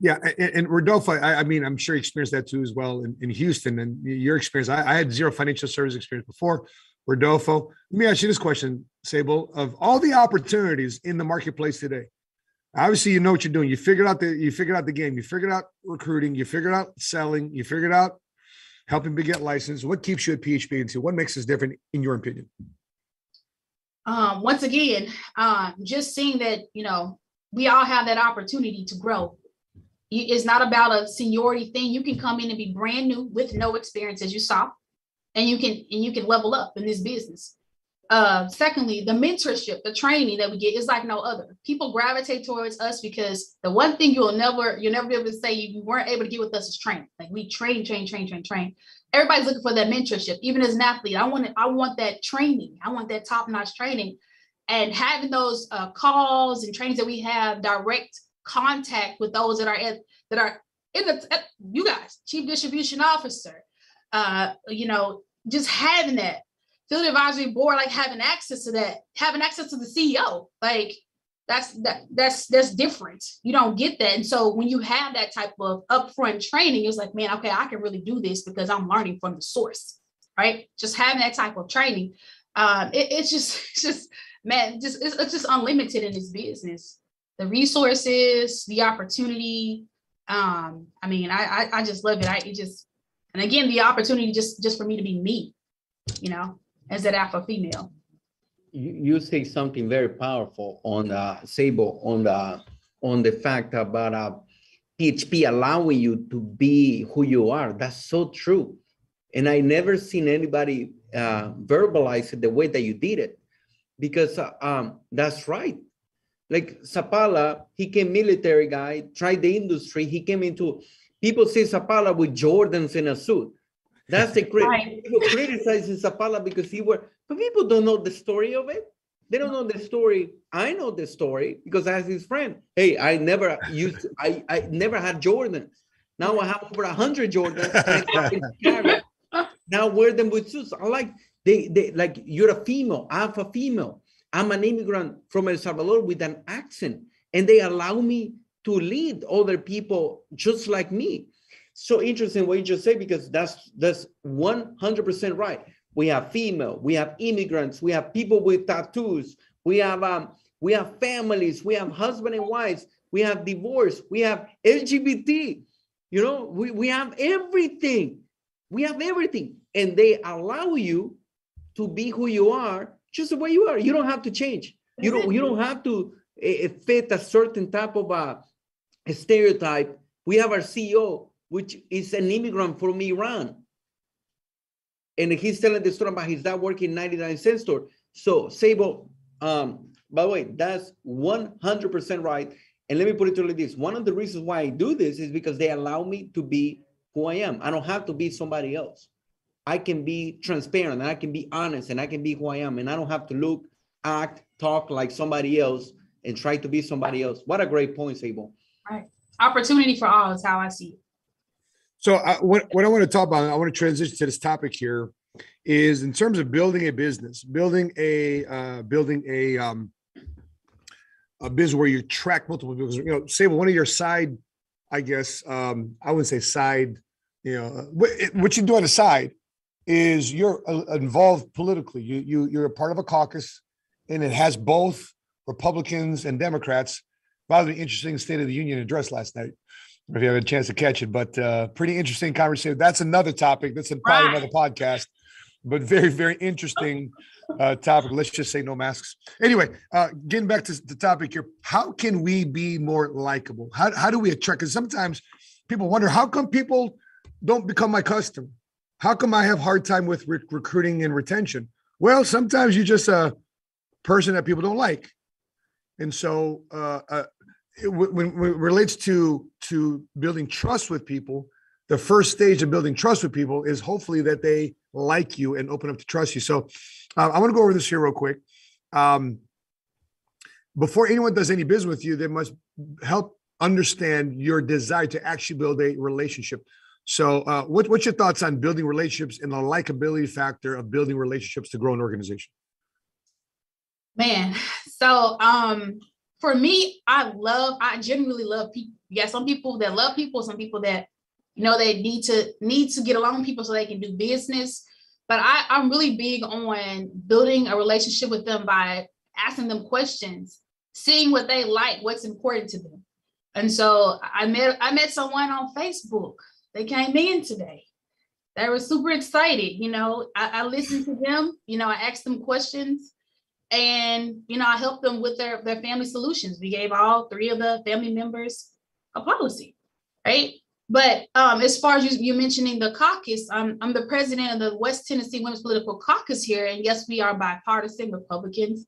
Yeah, a- a- and, Rodolfo, I, I mean, I'm sure you experienced that too as well in, in Houston and your experience. I, I had zero financial service experience before. Rodolfo, let me ask you this question, Sable. Of all the opportunities in the marketplace today, obviously you know what you're doing. You figured out the you figured out the game. You figured out recruiting. You figured out selling. You figured out helping to get licensed. What keeps you at PHP and what makes us different in your opinion? Um, once again, um, just seeing that, you know, we all have that opportunity to grow. It's not about a seniority thing. You can come in and be brand new with no experience, as you saw, and you can and you can level up in this business. Uh, secondly, the mentorship, the training that we get is like no other. People gravitate towards us because the one thing you'll never you'll never be able to say you weren't able to get with us is training. Like we train, train, train, train, train everybody's looking for that mentorship. Even as an athlete, I want it, I want that training. I want that top notch training, and having those uh, calls and trainings that we have direct contact with those that are at, that are in the you guys, chief distribution officer, uh, you know, just having that field advisory board, like having access to that, having access to the CEO, like that's that that's that's different. You don't get that. And so when you have that type of upfront training, it's like, man, okay, I can really do this because I'm learning from the source, right? Just having that type of training. Um, it- it's just, it's just, man, just it's, it's just unlimited in this business. The resources, the opportunity. Um, I mean, I, I I just love it. I it just and again the opportunity just just for me to be me, you know, as that alpha female. You, you say something very powerful on the Sable on the on the fact about uh, PHP allowing you to be who you are. That's so true, and I never seen anybody uh, verbalize it the way that you did it, because uh, um, that's right. Like Sapaula, he came military guy, tried the industry. He came into people say Sapaula with Jordans in a suit. That's the crit. Right. People criticizing Sapaula because he were, but people don't know the story of it. They don't know the story. I know the story because I asked his friend. Hey, I never used, I, I never had Jordan. Now I have over a hundred Jordans. and I can carry. now wear them with suits. I like they, they like you're a female. I'm a female. I'm an immigrant from El Salvador with an accent, and they allow me to lead other people just like me. So interesting what you just say because that's that's 100% right. We have female, we have immigrants, we have people with tattoos, we have um, we have families, we have husband and wives, we have divorce, we have LGBT. You know, we, we have everything. We have everything, and they allow you to be who you are, just the way you are. You don't have to change. You don't. You don't have to eh, fit a certain type of a, a stereotype. We have our CEO, which is an immigrant from Iran, and he's telling the story about his dad working 99 cent store. So Sable, um, by the way, that's 100% right. And let me put it to you like this: one of the reasons why I do this is because they allow me to be who I am. I don't have to be somebody else. I can be transparent and I can be honest and I can be who I am and I don't have to look, act, talk like somebody else and try to be somebody else. What a great point, Sable. Right. Opportunity for all is how I see it. So uh, what, what I want to talk about, I want to transition to this topic here is in terms of building a business, building a, uh, building a, um, a business where you track multiple businesses, you know, say one of your side, I guess, um, I wouldn't say side, you know, uh, what, you do on the side is you're uh, involved politically. You, you, you're a part of a caucus and it has both Republicans and Democrats. Rather interesting State of the Union address last night if you have a chance to catch it, but uh, pretty interesting conversation. That's another topic. That's a- probably Right. another podcast. but very, very interesting uh, topic. Let's just say no masks. Anyway, uh, getting back to the topic here, how can we be more likable? How, how do we attract? Because sometimes people wonder, how come people don't become my customer? How come I have hard time with re- recruiting and retention? Well, sometimes you're just a person that people don't like. And so uh, uh, when, when it relates to to building trust with people, the first stage of building trust with people is hopefully that they like you and open up to trust you. So uh, I want to go over this here real quick. Um, before anyone does any business with you, they must help understand your desire to actually build a relationship. So, uh, what, what's your thoughts on building relationships and the likability factor of building relationships to grow an organization? Man, so um for me, I love, I genuinely love people. Yeah, some people that love people, some people that you know they need to need to get along with people so they can do business. But I, I'm really big on building a relationship with them by asking them questions, seeing what they like, what's important to them. And so I met I met someone on Facebook. They came in today. They were super excited. You know, I, I listened to them, you know, I asked them questions and you know i helped them with their their family solutions we gave all three of the family members a policy right but um as far as you, you mentioning the caucus i'm i'm the president of the west tennessee women's political caucus here and yes we are bipartisan republicans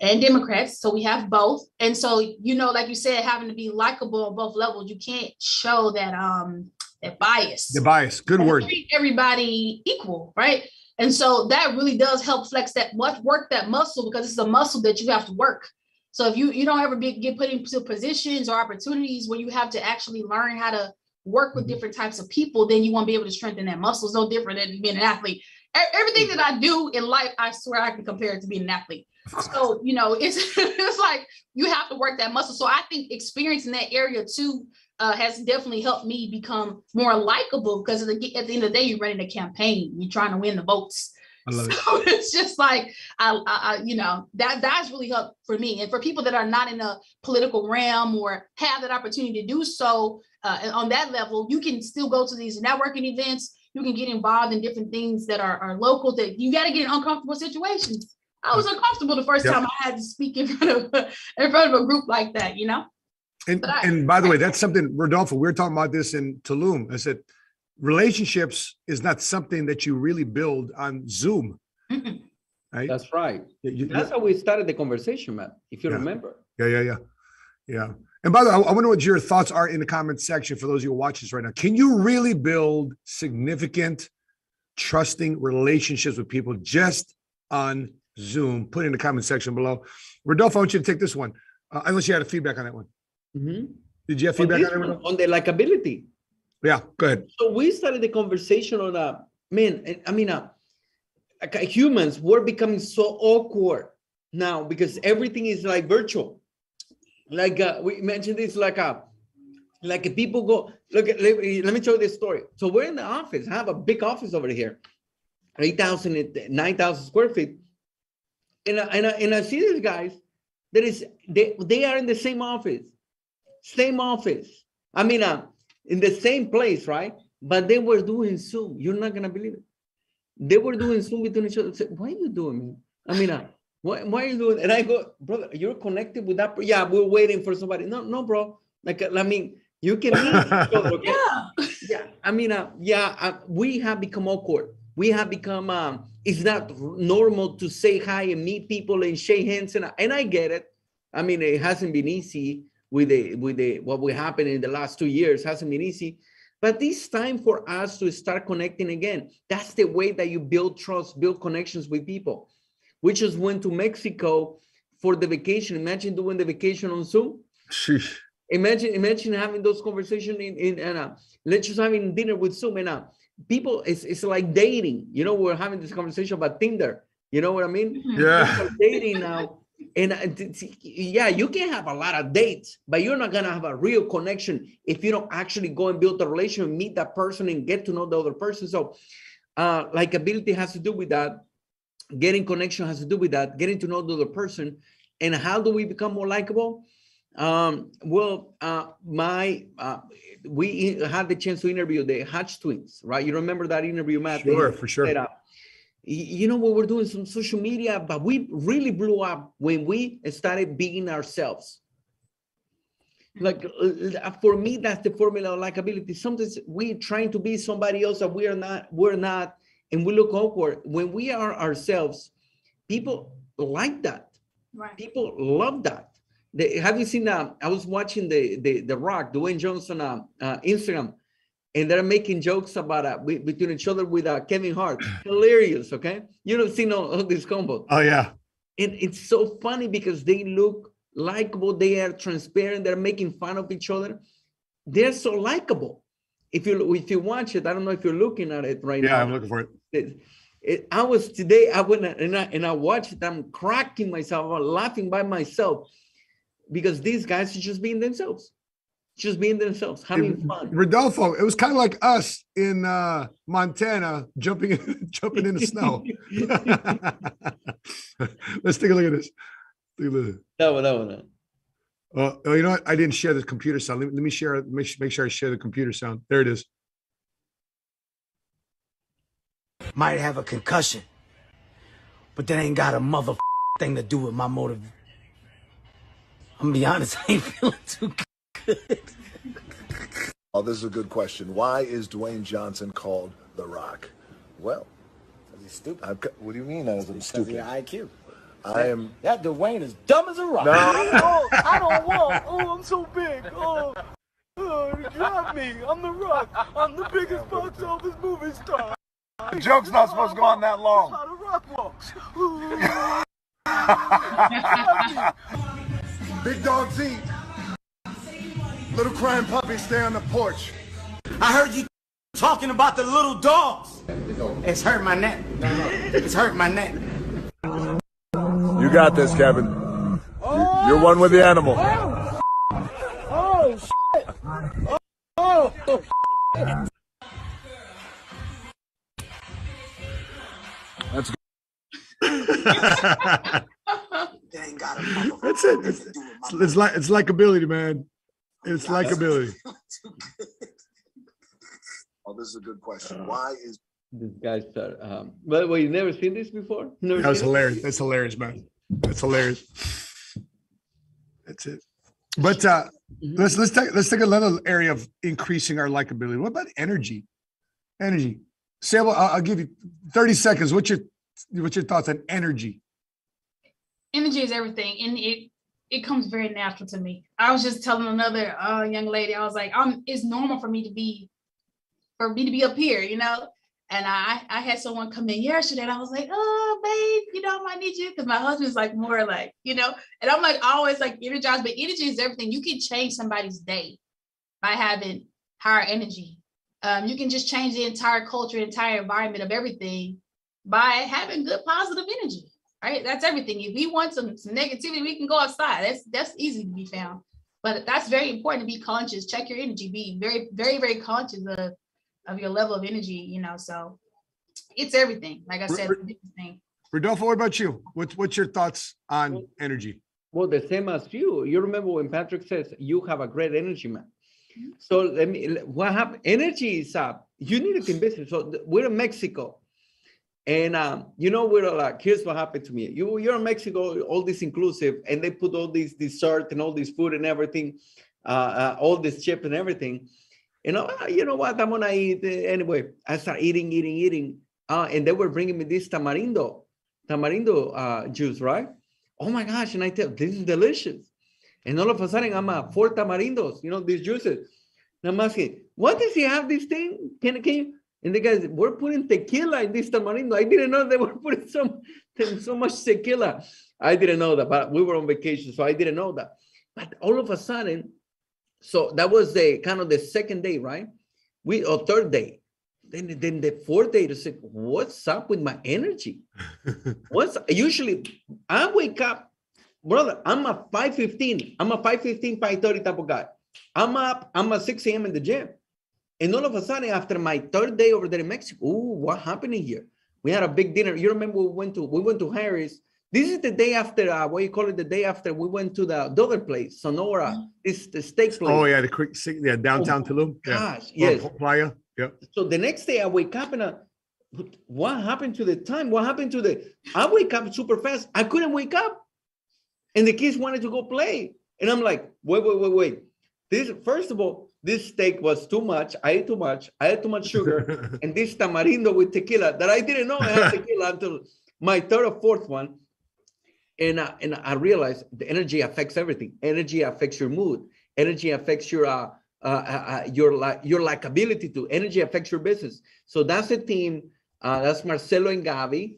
and democrats so we have both and so you know like you said having to be likable on both levels you can't show that um that bias The bias, good word. treat everybody equal, right? And so that really does help flex that much work that muscle because it's a muscle that you have to work. So if you you don't ever be, get put into positions or opportunities where you have to actually learn how to work with Mhm. different types of people, then you won't be able to strengthen that muscle. It's no different than being an athlete. Everything that I do in life, I swear I can compare it to being an athlete. So you know, it's it's like you have to work that muscle. So I think experience in that area too uh, has definitely helped me become more likable because at the, at the end of the day, you're running a campaign, you're trying to win the votes. I love it. It's just like I, I, I, you know, that that's really helped for me, and for people that are not in a political realm or have that opportunity to do so uh, on that level, you can still go to these networking events. You can get involved in different things that are, are local. That you got to get in uncomfortable situations. I was uncomfortable the first Yep. time I had to speak in front of in front of a group like that. You know. And, I- and by the way, that's something, Rodolfo, we were talking about this in Tulum. I said, relationships is not something that you really build on Zoom, right? That's right. You- you- That's how we started the conversation, man, if you Yeah. remember. Yeah, yeah, yeah. Yeah. And by the way, I I wonder what your thoughts are in the comment section for those of you who watch this right now. Can you really build significant, trusting relationships with people just on Zoom? Put it in the comment section below. Rodolfo, I want you to take this one, uh, unless you had a feedback on that one. Mhm. Did you have On feedback on Rodolfo? on the likability. Yeah, go ahead. So we started the conversation on uh man, I- mean uh like, uh, humans we're becoming so awkward now because everything is like virtual. Like uh, we mentioned this like a like people go look at let, me- let me show you this story. So we're in the office. I have a big office over here, 8,000, and 9,000 square feet. And I, and I, and I see these guys that is they they are in the same office, same office. I mean, uh, in the same place, right? But they were doing Zoom. You're not gonna believe it. They were doing Zoom between each other. Said, What are you doing, man? I mean, uh, why, why are you doing? And I go, brother, you're connected with that. Yeah, we're waiting for somebody. No, no, bro. Like, I mean, you can meet each other, okay? Yeah. yeah i mean uh, yeah uh, we have become awkward we have become um it's not normal to say hi and meet people and shake hands and, and i get it i mean it hasn't been easy with the with the what we happened in the last two years hasn't been easy. But it's time for us to start connecting again that's the way that you build trust build connections with people we just went to mexico for the vacation. Imagine doing the vacation on zoom. Sheesh. imagine imagine having those conversations in in and uh, let's just having dinner with Zoom. And uh, people it's it's like dating. You know we're having this conversation about Tinder. You know what I mean? Yeah. Dating now and uh, yeah you can have a lot of dates but you're not gonna have a real connection if you don't actually go and build a relationship meet that person and get to know the other person so uh likability has to do with that getting connection has to do with that getting to know the other person and how do we become more likable um, well, uh, my uh, we had the chance to interview the Hatch twins, right? You remember that interview, Matt? Sure, for sure. Set up. Y- You know, we were doing some social media, but we really blew up when we started being ourselves. Like uh, uh, for me, that's the formula of likability. Sometimes we're trying to be somebody else that we are not, we're not, and we look awkward. When we are ourselves, people like that Right. people love that. They, have you seen? Uh, I was watching the the the Rock, Dwayne Johnson, uh, uh, Instagram, and they're making jokes about uh, between each other with uh, Kevin Hart. Hilarious, okay? You don't see no all these combos, Oh yeah. and it's so funny because they look likable. They are transparent. They're making fun of each other. They're so likable. If you if you watch it, I don't know if you're looking at it right Yeah, now Yeah, I'm looking for it. it, it- I was today. I went and I and I watched it. I'm cracking myself, I'm laughing by myself because these guys are just being themselves, just being themselves, having fun. Rodolfo, it was kind of like us in uh, Montana jumping jumping in the snow. Let's take a look at this. Take a look. That one, that one. Oh, oh, you know what? I didn't share the computer sound. Let me, let me share. Make, su- make sure I share the computer sound. There it is. might have a concussion, but that ain't got a mother thing to do with my motive. I'm gonna be honest, I ain't feeling too good. Oh, this is a good question. Why is Dwayne Johnson called The Rock? Well, He's stupid. Got, what do you mean as I'm stupid? IQ. I am. That Dwayne is dumb as a rock. No. oh, I don't want. Oh, I'm so big. Oh, oh, drop me. I'm the rock. I'm the biggest box office movie star. The joke's not supposed to go on that long. How the rock walks. Big dog eat. Little crying puppies stay on the porch. I heard you talking about the little dogs. It's hurt my neck. It's hurt my neck. You got this, Kevin. You're one with the animal. Oh, shit. Oh, oh. That's That ain't got a motherfucking That's it. thing It's, to do with it's, my it's like it's likability, man. It's likability. Oh, this is a good question. Why is These guys are. Um, by the way, you never seen this before? Never That was seen it? hilarious. That's hilarious, man. That's hilarious. That's it. But uh let's let's take let's take another area of increasing our likability. What about energy? Energy. Sable, I'll, I'll give you 30 seconds. What's your what's your thoughts on energy? energy is everything and it it comes very natural to me. I was just telling another uh young lady i was like um it's normal for me to be for me to be up here you know? And i i had someone come in yesterday and i was like oh babe you know i might need you because my husband's like more like you know? And i'm like always like energized but energy is everything. You can change somebody's day by having higher energy. Um you can just change the entire culture entire environment of everything by having good positive energy right? That's everything. If we want some, some negativity, we can go outside. That's that's easy to be found. But that's very important to be conscious. Check your energy. Be very, very, very conscious of, of your level of energy, you know. So it's everything. Like I said, it's everything. Rodolfo, what about you? What's what's your thoughts on energy? Well, the same as you. You remember when Patrick says you have a great energy, man. Mm-hmm. So let me. What happened? Energy is up. You need to in business. So we're in Mexico, and um, you know we're like, here's what happened to me. You you're in Mexico, all this inclusive, and they put all this dessert and all this food and everything, uh, uh, all this chip and everything. You know, "Ah, you know what? I'm gonna eat uh, anyway. I start eating, eating, eating, uh, and they were bringing me this tamarindo, tamarindo uh, juice, right? oh my gosh, and I tell this is delicious. And all of a sudden I'm at four tamarindos, you know, these juices. And I'm asking, what does he have this thing? Can, can you? And the guys, we're putting tequila in this tamarindo. I didn't know they were putting some so much tequila. I didn't know that, but we were on vacation, so I didn't know that. But all of a sudden, so that was the kind of the second day, right? We or third day. Then, then the fourth day to say, what's up with my energy? What's usually I wake up, brother. I'm a 5:15. I'm a 5:15, 5:30 type of guy. I'm up, I'm at 6 a.m. in the gym. And all of a sudden, after my third day over there in Mexico, ooh, what happened here? We had a big dinner. You remember we went to we went to Harry's. This is the day after uh, what you call it, the day after we went to the, the other place, Sonora, this the steak place. Oh yeah, the quick yeah, downtown Tulum. Yeah. Gosh, Or yes. Playa. Yeah. So the next day I wake up and what, what happened to the time? What happened to the? I wake up super fast. I couldn't wake up, and the kids wanted to go play, and I'm like, wait, wait, wait, wait. This first of all, this steak was too much. I ate too much. I had too much sugar, and this tamarindo with tequila that I didn't know I had tequila until my third or fourth one. And I, and I realized the energy affects everything. Energy affects your mood. Energy affects your uh, uh, uh, your like your likability to. Energy affects your business. So that's a team. Uh, that's Marcelo and Gavi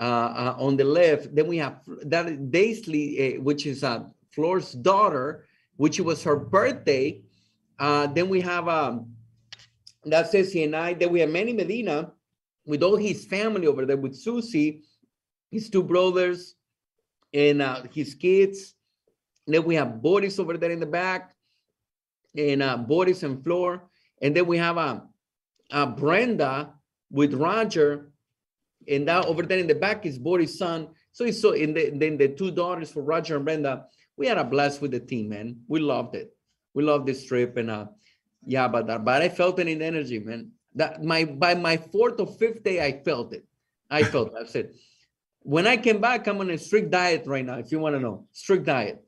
uh, uh, on the left. Then we have that Daisley, uh, which is uh, Floor's daughter, which was her birthday. Uh, then we have um, and I. Then we have Manny Medina with all his family over there with Susie, his two brothers, and uh, his kids. then we have Boris over there in the back, and uh, Boris and Floor. And then we have uh, uh, Brenda with Roger, and that over there in the back is Boris' son. So it's so, and the, then the two daughters for Roger and Brenda. We had a blast with the team, man. We loved it. We love this trip, and uh, yeah, but uh, but I felt it in energy, man. That my by my fourth or fifth day, I felt it. I felt. I said, when I came back, I'm on a strict diet right now. If you want to know, strict diet.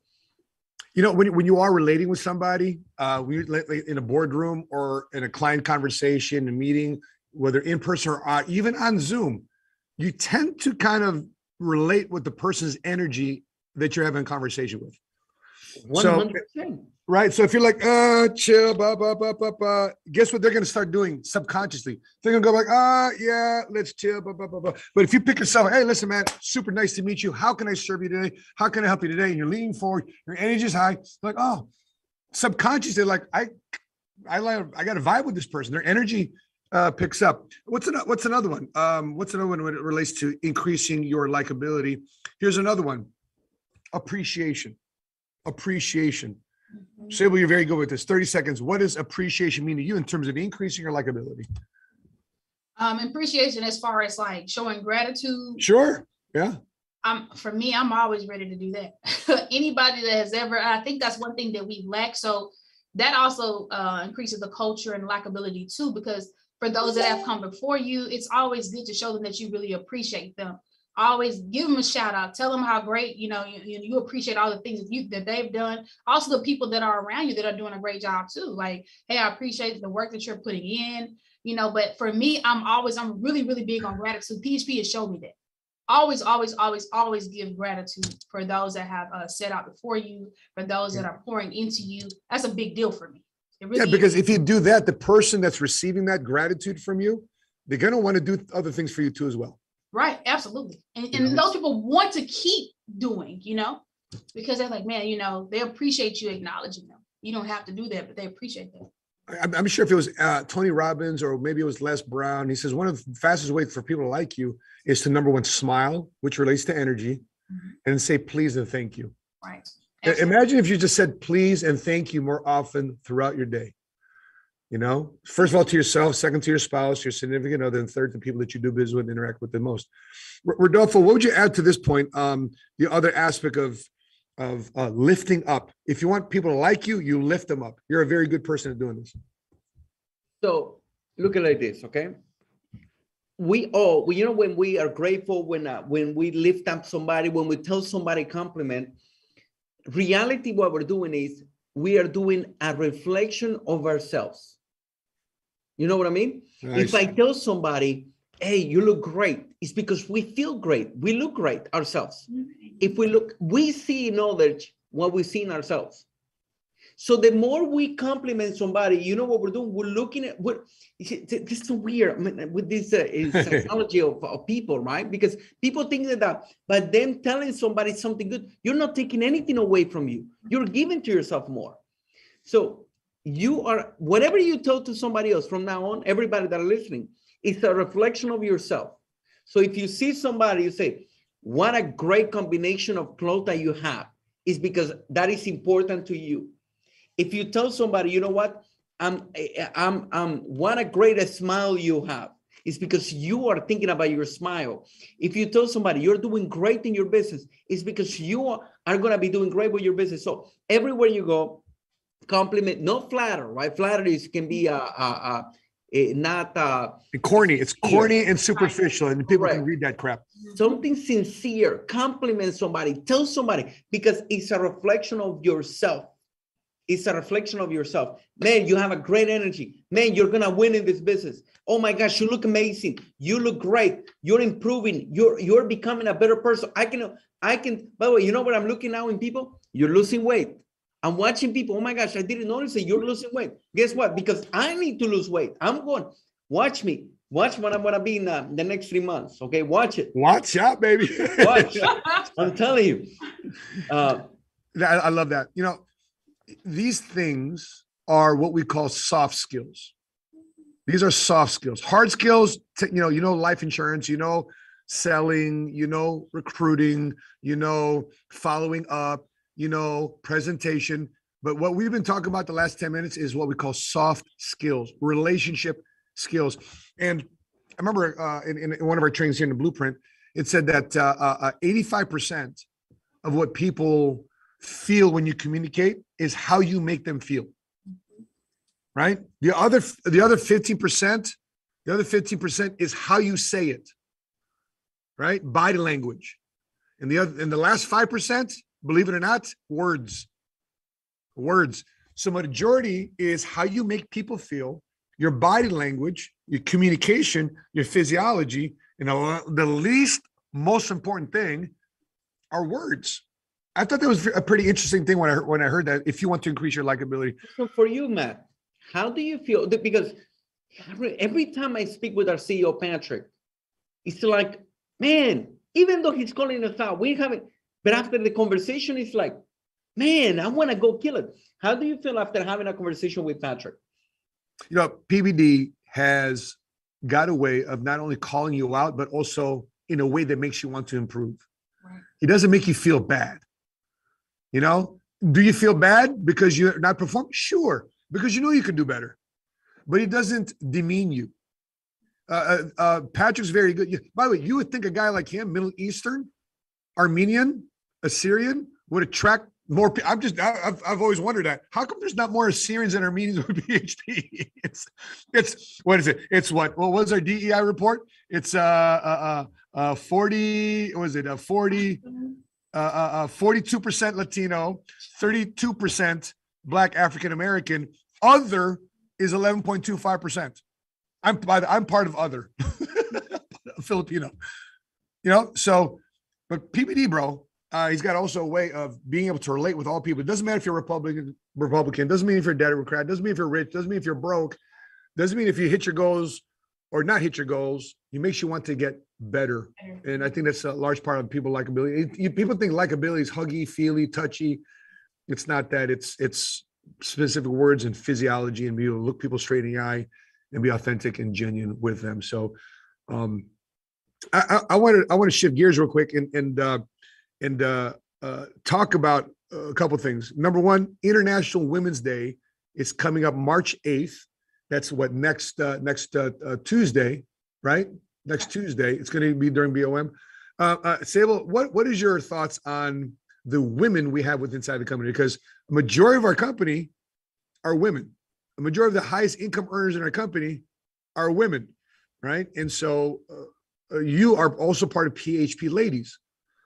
You know, when, when you are relating with somebody, uh, we like, like, in a boardroom or in a client conversation, a meeting, whether in person or uh, even on Zoom, you tend to kind of relate with the person's energy that you're having a conversation with. One So- hundred percent. Right. So if you're like, uh, chill, blah, blah, blah, blah, blah, guess what they're going to start doing subconsciously? They're going to go like, ah, yeah, let's chill, blah, blah, blah, blah. But if you pick yourself, hey, listen, man, super nice to meet you. How can I serve you today? How can I help you today? And you're leaning forward, your energy is high. Like, oh, subconsciously, like, I, I like, I got a vibe with this person. Their energy uh, picks up. What's another, what's another one? Um, what's another one when it relates to increasing your likability? Here's another one. Appreciation. Appreciation. Sable, you're very good with this. 30 seconds. What does appreciation mean to you in terms of increasing your likability? Um, appreciation as far as like showing gratitude. Sure. Yeah. Um, for me, I'm always ready to do that. Anybody that has ever, I think that's one thing that we lack. So that also uh, increases the culture and likability too, because for those that have come before you, it's always good to show them that you really appreciate them. Always give them a shout out. Tell them how great you know you, you appreciate all the things that you that they've done. Also, the people that are around you that are doing a great job too. Like, hey, I appreciate the work that you're putting in. You know, but for me, I'm always I'm really really big on gratitude. PHP has showed me that always, always, always, always give gratitude for those that have uh, set out before you, for those that are pouring into you. That's a big deal for me. It Yeah. really Because is. if you do that, the person that's receiving that gratitude from you, they're going to want to do other things for you too, as well. Right, absolutely, and, and those people want to keep doing, you know, because they're like, man, you know, they appreciate you acknowledging them. You don't have to do that, but they appreciate that. I- I'm, I'm sure if it was uh, Tony Robbins or maybe it was Les Brown, he says one of the fastest ways for people to like you is to number one, smile, which relates to energy, Mhm. and say please and thank you. Right. Absolutely. Imagine if you just said please and thank you more often throughout your day. You know, first of all, to yourself, second to your spouse, your significant other, and third to people that you do business with, and interact with the most. R- Rodolfo, what would you add to this point? Um, the other aspect of of uh, lifting up. If you want people to like you, you lift them up. You're a very good person at doing this. So look at it like this, okay? We all, we, you know, when we are grateful, when uh, when we lift up somebody, when we tell somebody compliment, reality, what we're doing is we are doing a reflection of ourselves. You know what I mean? If I tell somebody, hey, you look great, it's because we feel great. We look great ourselves. If we look, we see in others what we see in ourselves. So the more we compliment somebody, you know what we're doing? We're looking at what this is so weird I mean, with this uh, psychology of, of people, right? Because people think that, that by them telling somebody something good, you're not taking anything away from you. You're giving to yourself more. So you are whatever you tell to somebody else from now on, everybody that are listening, it's a reflection of yourself. So if you see somebody, you say, "What a great combination of clothes that you have," is because that is important to you. If you tell somebody, you know what, I'm, eh, eh, I'm, I'm, what a great smile you have, it's because you are thinking about your smile. If you tell somebody you're doing great in your business, it's because you are, are going to be doing great with your business. So everywhere you go, compliment, not flatter, right? Flattery is- can be a, a, a eh, not uh, corny. It's corny and superficial, and people can read that crap. something sincere, compliment somebody, tell somebody because it's a reflection of yourself. It's a reflection of yourself. Man, you have a great energy. Man, you're gonna win in this business. Oh my gosh, you look amazing. You look great. You're improving. You're you're becoming a better person. I can I can. By the way, you know what I'm looking now in people? You're losing weight. I'm watching people. Oh my gosh, I didn't notice that you're losing weight. Guess what? Because I need to lose weight. I'm going. Watch me. Watch what I'm gonna be in uh, the next three months. Okay, watch it. Watch out, baby. Watch. I'm telling you. Uh, I, love that. You know, these things are what we call soft skills. These are soft skills. Hard skills, you know, you know, life insurance, you know, selling, you know, recruiting, you know, following up, you know, presentation. But what we've been talking about the last 10 minutes is what we call soft skills, relationship skills. And I remember uh, in, in one of our trainings here in the blueprint, it said that uh, uh, uh, 85% of what people feel when you communicate is how you make them feel. Right? The other the other 15%, the other 15% is how you say it. Right? Body language. And the other and the last 5%, believe it or not, words. Words. So majority is how you make people feel, your body language, your communication, your physiology, and the the least most important thing are words. I thought that was a pretty interesting thing when I heard, when I heard that. If you want to increase your likability, so for you, Matt, how do you feel? Because every, every time I speak with our CEO Patrick, it's like, man, even though he's calling us out, we haven't. But after the conversation, it's like, man, I want to go kill it. How do you feel after having a conversation with Patrick? you know, PBD has got a way of not only calling you out, but also in a way that makes you want to improve. Right. He doesn't make you feel bad. You know, do you feel bad because you're not performing? Sure, because you know you can do better, but it doesn't demean you. Uh, uh, uh, Patrick's very good. By the way, you would think a guy like him, Middle Eastern, Armenian, Assyrian, would attract more. I'm just, I've, I've always wondered that. How come there's not more Assyrians and Armenians with PHP? It's, it's, what is it? It's what? What was our DEI report? It's uh, uh, uh, uh 40, what was it? a 40, uh, uh, uh, 42% Latino, 32% Black African American. Other is 11.25%. I'm by the, I'm part of other Filipino. You know, so but PBD, bro, uh, he's got also a way of being able to relate with all people. It doesn't matter if you're Republican, Republican, doesn't mean if you're a Democrat, doesn't mean if you're rich, doesn't mean if you're broke, doesn't mean if you hit your goals or not hit your goals. It makes you want to get better. And I think that's a large part of people likability. It- people think likability is huggy, feely, touchy. It's not that. It's it's specific words and physiology and be able to look people straight in the eye and be authentic and genuine with them. So um I, I, I want to I want to shift gears real quick and and uh and uh uh talk about a couple things. Number one, International Women's Day is coming up March 8th. That's what next uh next uh, uh Tuesday, right? Next Tuesday. It's going to be during BOM. Uh, uh Sable, what what is your thoughts on the women we have with inside the company? Because a majority of our company are women. A majority of the highest income earners in our company are women, right? And so uh, uh, you are also part of PHP ladies.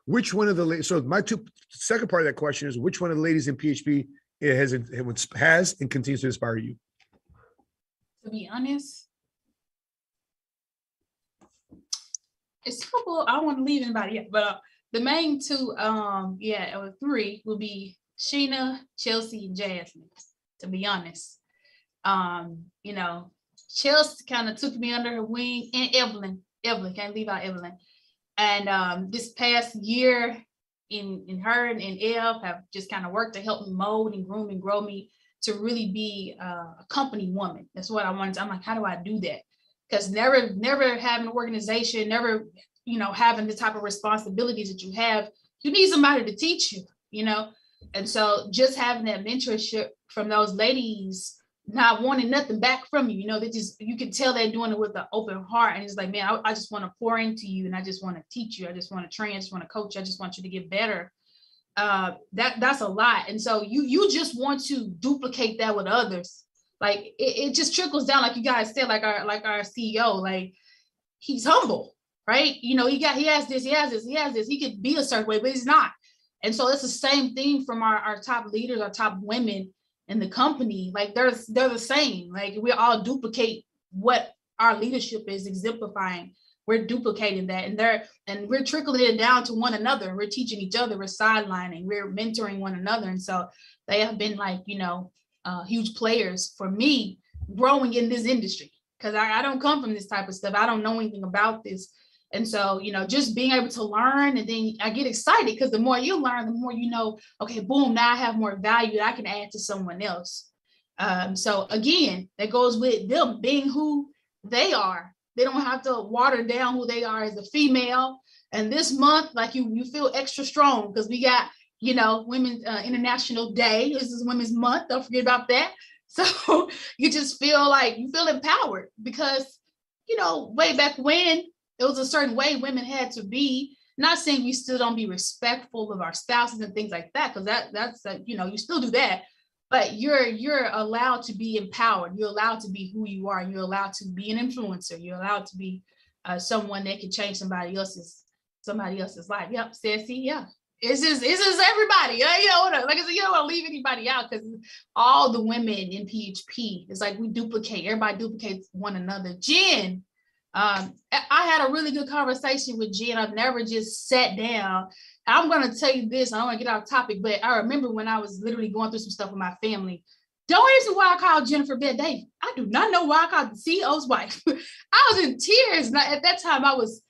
Which one of the ladies? So my two second part of that question is which one of the ladies in PHP has has and continues to inspire you? to be honest, it's couple. I don't want to leave anybody out, but uh, the main two, um, yeah, or three will be Sheena, Chelsea, and Jasmine. To be honest, um, you know, Chelsea kind of took me under her wing, and Evelyn. Evelyn can't leave out Evelyn. And um, this past year, in in her and, in Ev have just kind of worked to help me mold and groom and grow me to really be uh, a company woman. That's what I wanted. to- I'm like, how do I do that? Because never, never having an organization, never, you know, having the type of responsibilities that you have, you need somebody to teach you, you know. And so just having that mentorship from those ladies, not wanting nothing back from you, you know, they just you can tell they're doing it with an open heart. And it's like, man, I, I just want to pour into you and I just want to teach you. I just want to train, I just want to coach, I just want you to get better uh that that's a lot and so you you just want to duplicate that with others like it, it just trickles down, like you guys said, like our like our CEO, like he's humble, right? You know, he got he has this, he has this, he has this. He could be a certain way, but he's not. And so it's the same thing from our, our top leaders, our top women in the company. Like they're they're the same. Like we all duplicate what our leadership is exemplifying. We're duplicating that, and they're and we're trickling it down to one another. We're teaching each other. We're sidelining. We're mentoring one another, and so they have been like you know uh, huge players for me growing in this industry because I, I don't come from this type of stuff. I don't know anything about this. And so, you know, just being able to learn and then I get excited because the more you learn, the more you know, okay, boom, now I have more value that I can add to someone else. Um, so again, that goes with them being who they are. They don't have to water down who they are as a female. And this month, like you, you feel extra strong because we got, you know, Women's uh, International Day. This is Women's Month. Don't forget about that. So you just feel like you feel empowered because, you know, way back when it was a certain way women had to be. Not saying we still don't be respectful of our spouses and things like that, because that that's a, you know you still do that, but you're you're allowed to be empowered. You're allowed to be who you are. and You're allowed to be an influencer. You're allowed to be uh, someone that can change somebody else's somebody else's life. Yep, Sassy. Yeah, it's just it's just everybody. Uh, You know, like I said, you don't want to leave anybody out because all the women in PHP, it's like we duplicate. Everybody duplicates one another. Jen, um, I had a really good conversation with Jen. I've never just sat down. I'm gonna tell you this. I don't want to get off topic, but I remember when I was literally going through some stuff with my family. Don't me why I called Jennifer Bed. I do not know why I called the CEO's wife. I was in tears. I- at that time, I was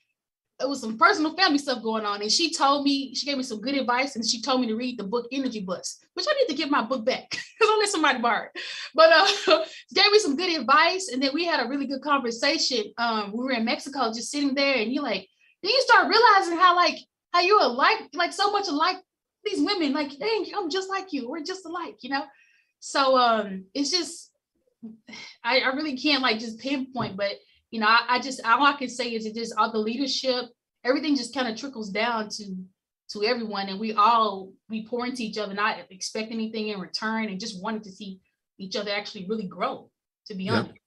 it was some personal family stuff going on. And she told me, she gave me some good advice, and she told me to read the book Energy Bus, which I need to get my book back because I let somebody borrow it. But uh gave me some good advice. And then we had a really good conversation. Um, we were in Mexico just sitting there, and you like, then you start realizing how like how you alike, like so much alike these women, like, dang, I'm just like you, we're just alike, you know. So um it's just I, I really can't like just pinpoint, but you know, I, I just all I can say is it just all the leadership, everything just kind of trickles down to to everyone, and we all we pour into each other, not expect anything in return, and just wanted to see each other actually really grow. To be honest,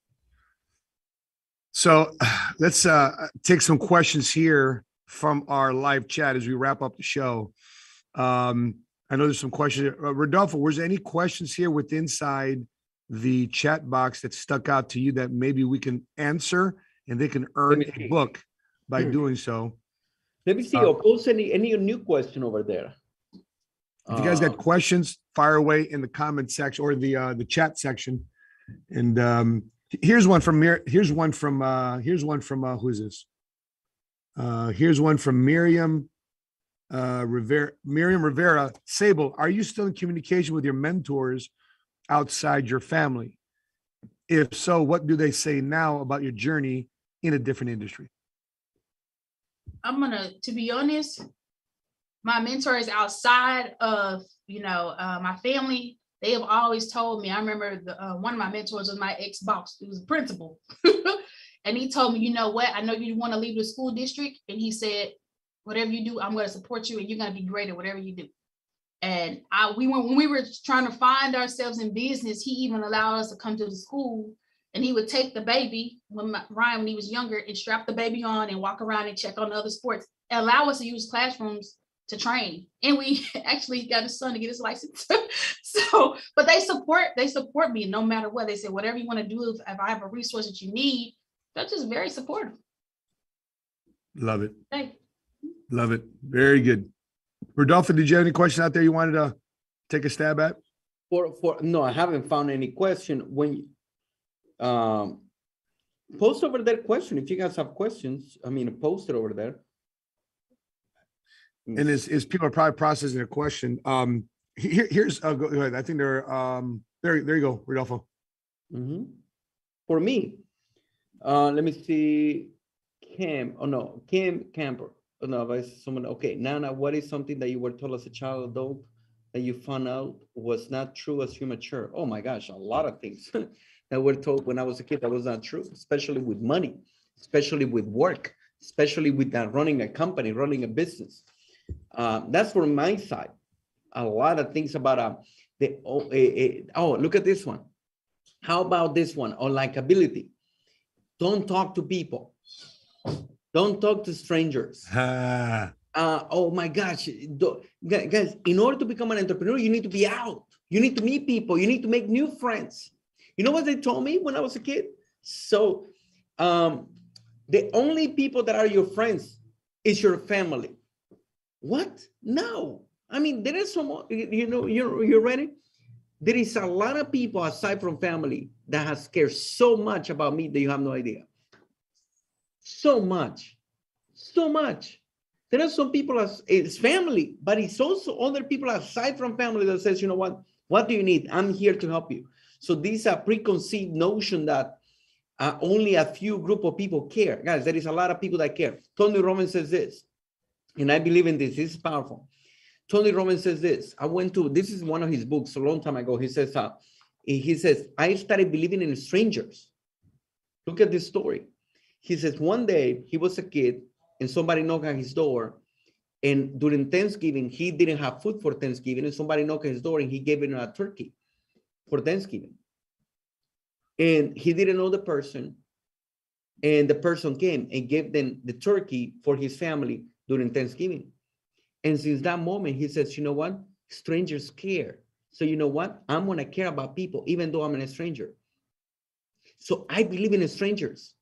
So let's uh, take some questions here from our live chat as we wrap up the show. Um, I know there's some questions. Uh, Rodolfo, was there any questions here with inside the chat box that stuck out to you that maybe we can answer and they can earn a book by Hmm. doing so? Let me see, Uh, or post any, any new question over there. If you guys Uh, got questions, fire away in the comment section or the uh, the chat section. And um, here's one from Mir. Here's one from uh, here's one from uh, who's this? Uh, here's one from Miriam uh, Rivera. Miriam Rivera. Sable, are you still in communication with your mentors outside your family? If so, what do they say now about your journey in a different industry? I'm gonna, to be honest, my mentors outside of you know uh, my family, they have always told me. I remember the, uh, one of my mentors was my ex boss. He was a principal, and he told me, you know what? I know you want to leave the school district, and he said, whatever you do, I'm going to support you, and you're going to be great at whatever you do. And I, we went when we were trying to find ourselves in business. He even allowed us to come to the school and he would take the baby when my, Ryan when he was younger and strap the baby on and walk around and check on the other sports and allow us to use classrooms to train and we actually got his son to get his license so but they support they support me no matter what they say whatever you want to do if, if i have a resource that you need they're just very supportive Love it. hey Love it. Very good. Rodolfo, did you have any question out there you wanted to take a stab at? For, for, no, I haven't found any question. When, you- um, post over that question. If you guys have questions, I mean, post it over there. And as, as people are probably processing a question, um, here, here's, uh, go go ahead. I think there, um, there, there you go, Rodolfo. Mhm. For me, uh, let me see, Kim, oh no, Kim Camper. No, that's someone, okay, Nana, what is something that you were told as a child adult that you found out was not true as you mature? Oh my gosh, a lot of things that were told when I was a kid that was not true, especially with money, especially with work, especially with that running a company, running a business. Uh, that's from my side. A lot of things about uh, the oh, eh, eh, oh, look at this one. How about this one on likability? Don't talk to people. Don't talk to strangers. Ah, Uh, oh my gosh, do- guys, in order to become an entrepreneur, you need to be out. You need to meet people. You need to make new friends. You know what they told me when I was a kid? So, um, the only people that are your friends is your family. What? No. I mean, there is some, you you know, you're, you're ready? There is a lot of people aside from family that has cared so much about me that you have no idea. So much, so much. There are some people as it's family, but it's also other people aside from family that says, you know what, what do you need? I'm here to help you. So these are preconceived notion that uh, only a few group of people care. Guys, there is a lot of people that care. Tony Robbins says this, and I believe in this. This is powerful. Tony Robbins says this. I went to this is one of his books a long time ago. He says, uh, he says, I started believing in strangers. Look at this story. He says one day he was a kid and somebody knocked at his door. And during Thanksgiving, he didn't have food for Thanksgiving, and somebody knocked on his door and he gave him a turkey for Thanksgiving. And he didn't know the person. And the person came and gave them the turkey for his family during Thanksgiving. And since that moment, he says, you know what? Strangers care. So you know what? I'm gonna care about people, even though I'm a stranger. So I believe in strangers.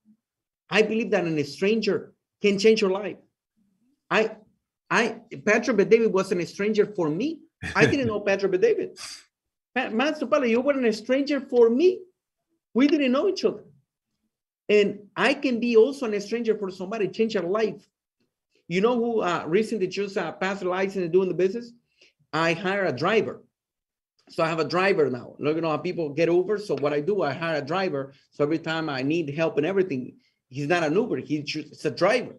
I believe that an stranger can change your life. I, I, Patrick Bet David wasn't a stranger for me. I didn't know Patrick Bet David. Ma- Matt Sapaula, you weren't a stranger for me. We didn't know each other. And I can be also a stranger for somebody, change their life. You know who uh, recently just uh, passed a license and doing the business? I hire a driver. So I have a driver now. You know how people get over. So what I do, I hire a driver. So every time I need help and everything, he's not an Uber. He's just a driver.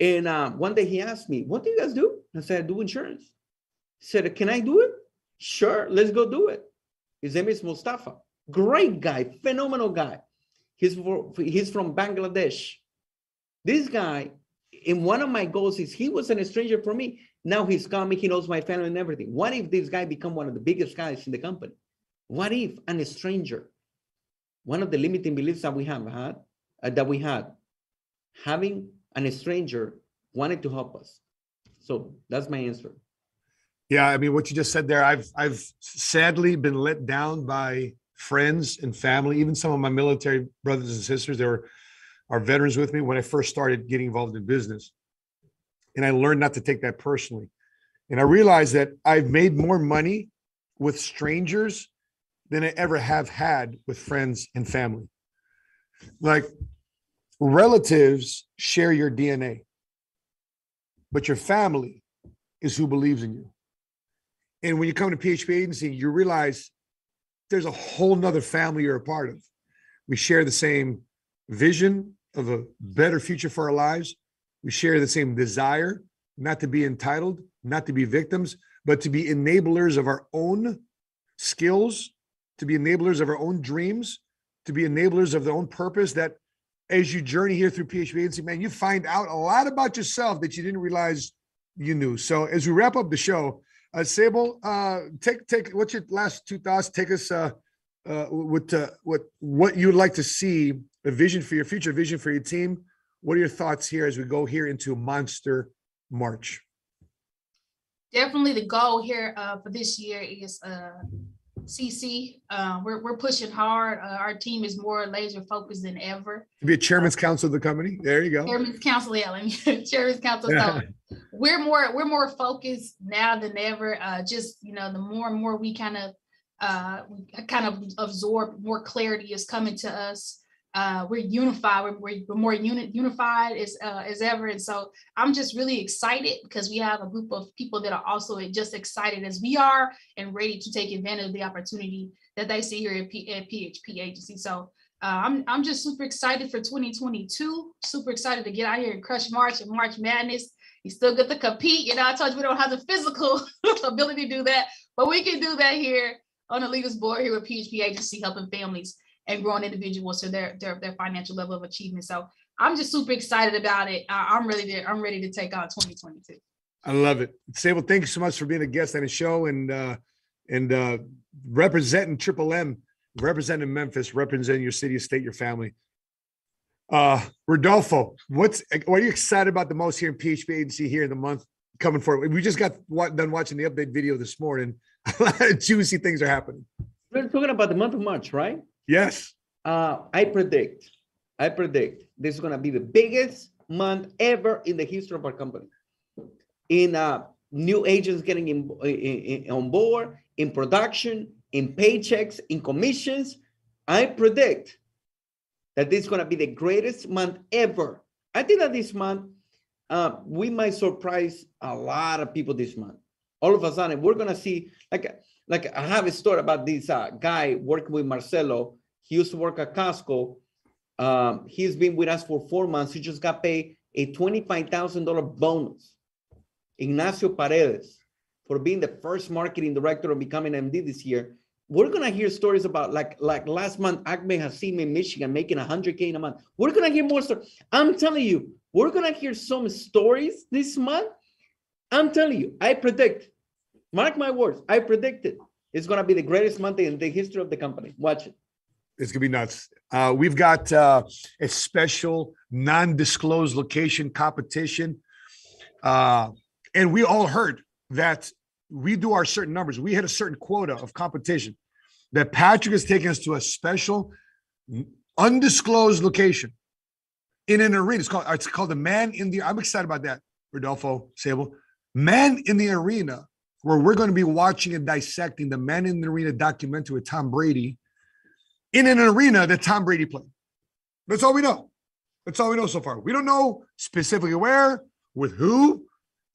And um, one day he asked me, "What do you guys do?" I said, "I do insurance." He said, "Can I do it?" Sure, let's go do it. His name is Mustafa. Great guy, phenomenal guy. He's for, he's from Bangladesh. This guy, in one of my goals is he was a stranger for me. Now he's coming, he knows my family and everything. What if this guy become one of the biggest guys in the company? What if an stranger? One of the limiting beliefs that we have had, uh, that we had, having an stranger wanted to help us. So that's my answer. yeah. I mean, what you just said there, I've I've sadly been let down by friends and family, even some of my military brothers and sisters. They were are veterans with me when I first started getting involved in business. And I learned not to take that personally. And I realized that I've made more money with strangers than I ever have had with friends and family. Like relatives share your DNA, but your family is who believes in you. And when you come to PHP agency, you realize there's a whole nother family you're a part of. We share the same vision of a better future for our lives. We share the same desire not to be entitled, not to be victims, but to be enablers of our own skills, to be enablers of our own dreams, to be enablers of their own purpose. That as you journey here through PHP agency, man, you find out a lot about yourself that you didn't realize you knew. So as we wrap up the show, uh, Sable, uh, take take what's your last two thoughts? Take us uh, uh, with uh, what what you'd like to see a vision for your future, vision for your team. What are your thoughts here as we go here into Monster March? definitely the goal here uh, for this year is uh, CC. Uh, we're, we're pushing hard. Uh, our team is more laser focused than ever. To be a chairman's council of the company. There you go. Chairman's council, yeah, let me, chairman's council. So we're more, we're more focused now than ever. Uh, just, you know, the more and more we kind of, uh, we kind of absorb more clarity is coming to us. Uh, we're unified. We're, we're, we're more unit, unified as, uh, as ever. And so I'm just really excited because we have a group of people that are also just excited as we are and ready to take advantage of the opportunity that they see here at, P, at PHP agency. So uh, I'm, I'm just super excited for 2022. Super excited to get out here and crush March and March Madness. You still get to compete. You know, I told you we don't have the physical ability to do that, but we can do that here on the leaders board here with PHP agency, helping families and growing individuals to their, their, their financial level of achievement. So I'm just super excited about it. I, I'm ready to, I'm ready to take on 2022. I love it. Sable, thank you so much for being a guest on the show and uh, and uh, representing Triple M representing Memphis, representing your city, state, your family. Uh, Rodolfo, what's what are you excited about the most here in PHP agency here in the month coming forward? We just got wa- done watching the update video this morning. A lot of juicy things are happening. We're talking about the month of March, right? Yes. Uh, I predict, I predict this is gonna be the biggest month ever in the history of our company. In uh, new agents getting in, in- in- on board, in production, in paychecks, in commissions. I predict that this is gonna be the greatest month ever. I think that this month, uh, we might surprise a lot of people this month. All of a sudden, we're gonna see, like, like I have a story about this uh, guy working with Marcelo. He used to work at Costco. Um, he's been with us for four months. He just got paid a twenty-five thousand dollar bonus. Ignacio Paredes for being the first marketing director and becoming MD this year. We're gonna hear stories about like like last month, Acme Hasim in Michigan making a hundred K in a month. We're gonna hear more stories. I'm telling you, we're gonna hear some stories this month. I'm telling you, I predict, mark my words, I predict it. It's gonna be the greatest month in the history of the company. Watch it. It's gonna be nuts. Uh, we've got uh, a special non-disclosed location competition, uh, and we all heard that we do our certain numbers. We hit a certain quota of competition. That Patrick is taking us to a special, undisclosed location in an arena. It's called it's called the Man in the. I'm excited about that, Rodolfo Sable. Man in the Arena, where we're going to be watching and dissecting the Man in the Arena documentary with Tom Brady in an arena that Tom Brady played. That's all we know. That's all we know so far. We don't know specifically where, with who.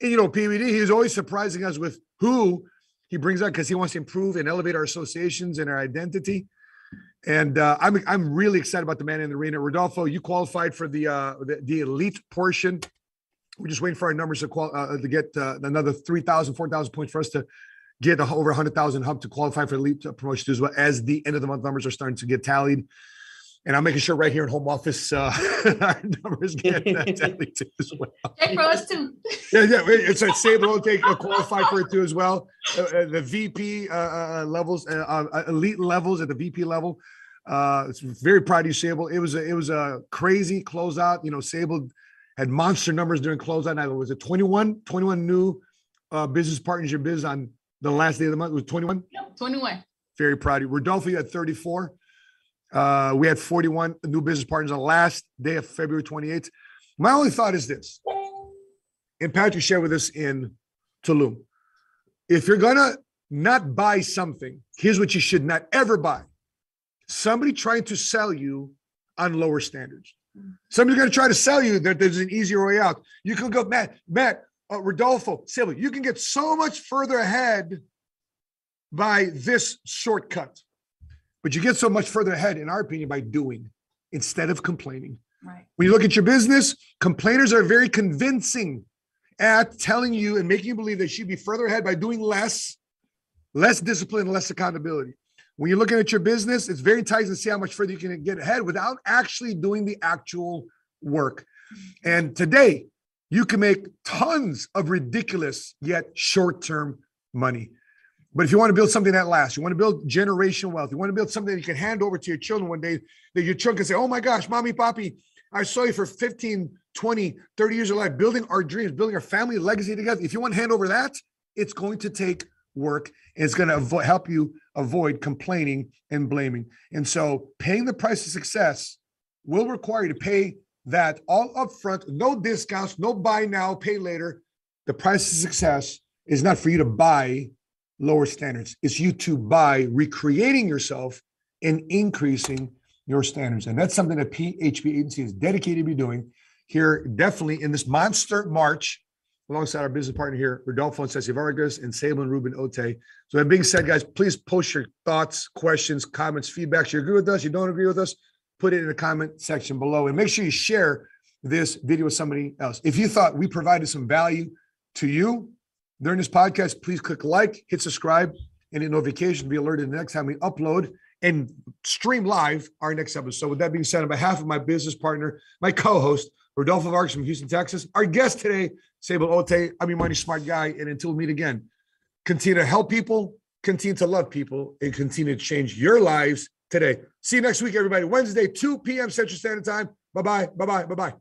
And you know, PBD, he's always surprising us with who he brings out because he wants to improve and elevate our associations and our identity. And uh, I'm I'm really excited about the man in the arena. Rodolfo, you qualified for the uh, the, the elite portion. We're just waiting for our numbers to qual uh, to get uh, another 3,000, 4,000 points for us to get a, over 100,000 hub to qualify for elite promotion as well as the end of the month numbers are starting to get tallied. And I'm making sure right here in home office, uh, our numbers get uh, tallied too as well. Check for us too. Yeah, yeah, it's a Sable will take qualify for it too as well. Uh, uh, the VP uh, uh, levels, uh, uh, elite levels at the VP level. Uh, it's very proud of you, Sable. It was a, it was a crazy closeout. You know, Sable had monster numbers during closeout night. Was it 21, 21 new uh, business partners your biz on the last day of the month? It was 21. Yep, 21. Very proud of you. Rodolfo, you had 34. Uh, we had 41 new business partners on the last day of February 28th. My only thought is this, and Patrick shared with us in Tulum. If you're gonna not buy something, here's what you should not ever buy. Somebody trying to sell you on lower standards. Somebody's gonna try to sell you that there's an easier way out. You can go, Matt, Matt, uh, Rodolfo, Silva, you can get so much further ahead by this shortcut. But you get so much further ahead, in our opinion, by doing instead of complaining. Right. When you look at your business, complainers are very convincing at telling you and making you believe they should be further ahead by doing less, less discipline, less accountability. When you're looking at your business, it's very enticing to see how much further you can get ahead without actually doing the actual work. Mm-hmm. And today, you can make tons of ridiculous yet short term money. But if you want to build something that lasts, you want to build generational wealth, you want to build something that you can hand over to your children one day, that your children can say, Oh my gosh, mommy, papi, I saw you for 15, 20, 30 years of life, building our dreams, building our family legacy together. If you want to hand over that, it's going to take work is going to avo- help you avoid complaining and blaming. And so paying the price of success will require you to pay that all upfront, no discounts, no buy now, pay later. The price of success is not for you to buy lower standards. It's you to buy recreating yourself and increasing your standards. And that's something that PHP agency is dedicated to be doing here, definitely in this monster March, alongside our business partner here, Rodolfo and Ceci Vargas and Sable and Reuben Otey. So that being said, guys, please post your thoughts, questions, comments, feedbacks. You agree with us, you don't agree with us, put it in the comment section below. And make sure you share this video with somebody else. If you thought we provided some value to you, during this podcast, please click like, hit subscribe, and hit notification to be alerted the next time we upload and stream live our next episode. With that being said, on behalf of my business partner, my co-host, Rodolfo Vargas from Houston, Texas, our guest today, Sable Otey, I'm your money smart guy. And until we meet again, continue to help people, continue to love people, and continue to change your lives today. See you next week, everybody. Wednesday, 2 p.m. Central Standard Time. Bye bye. Bye bye. Bye bye.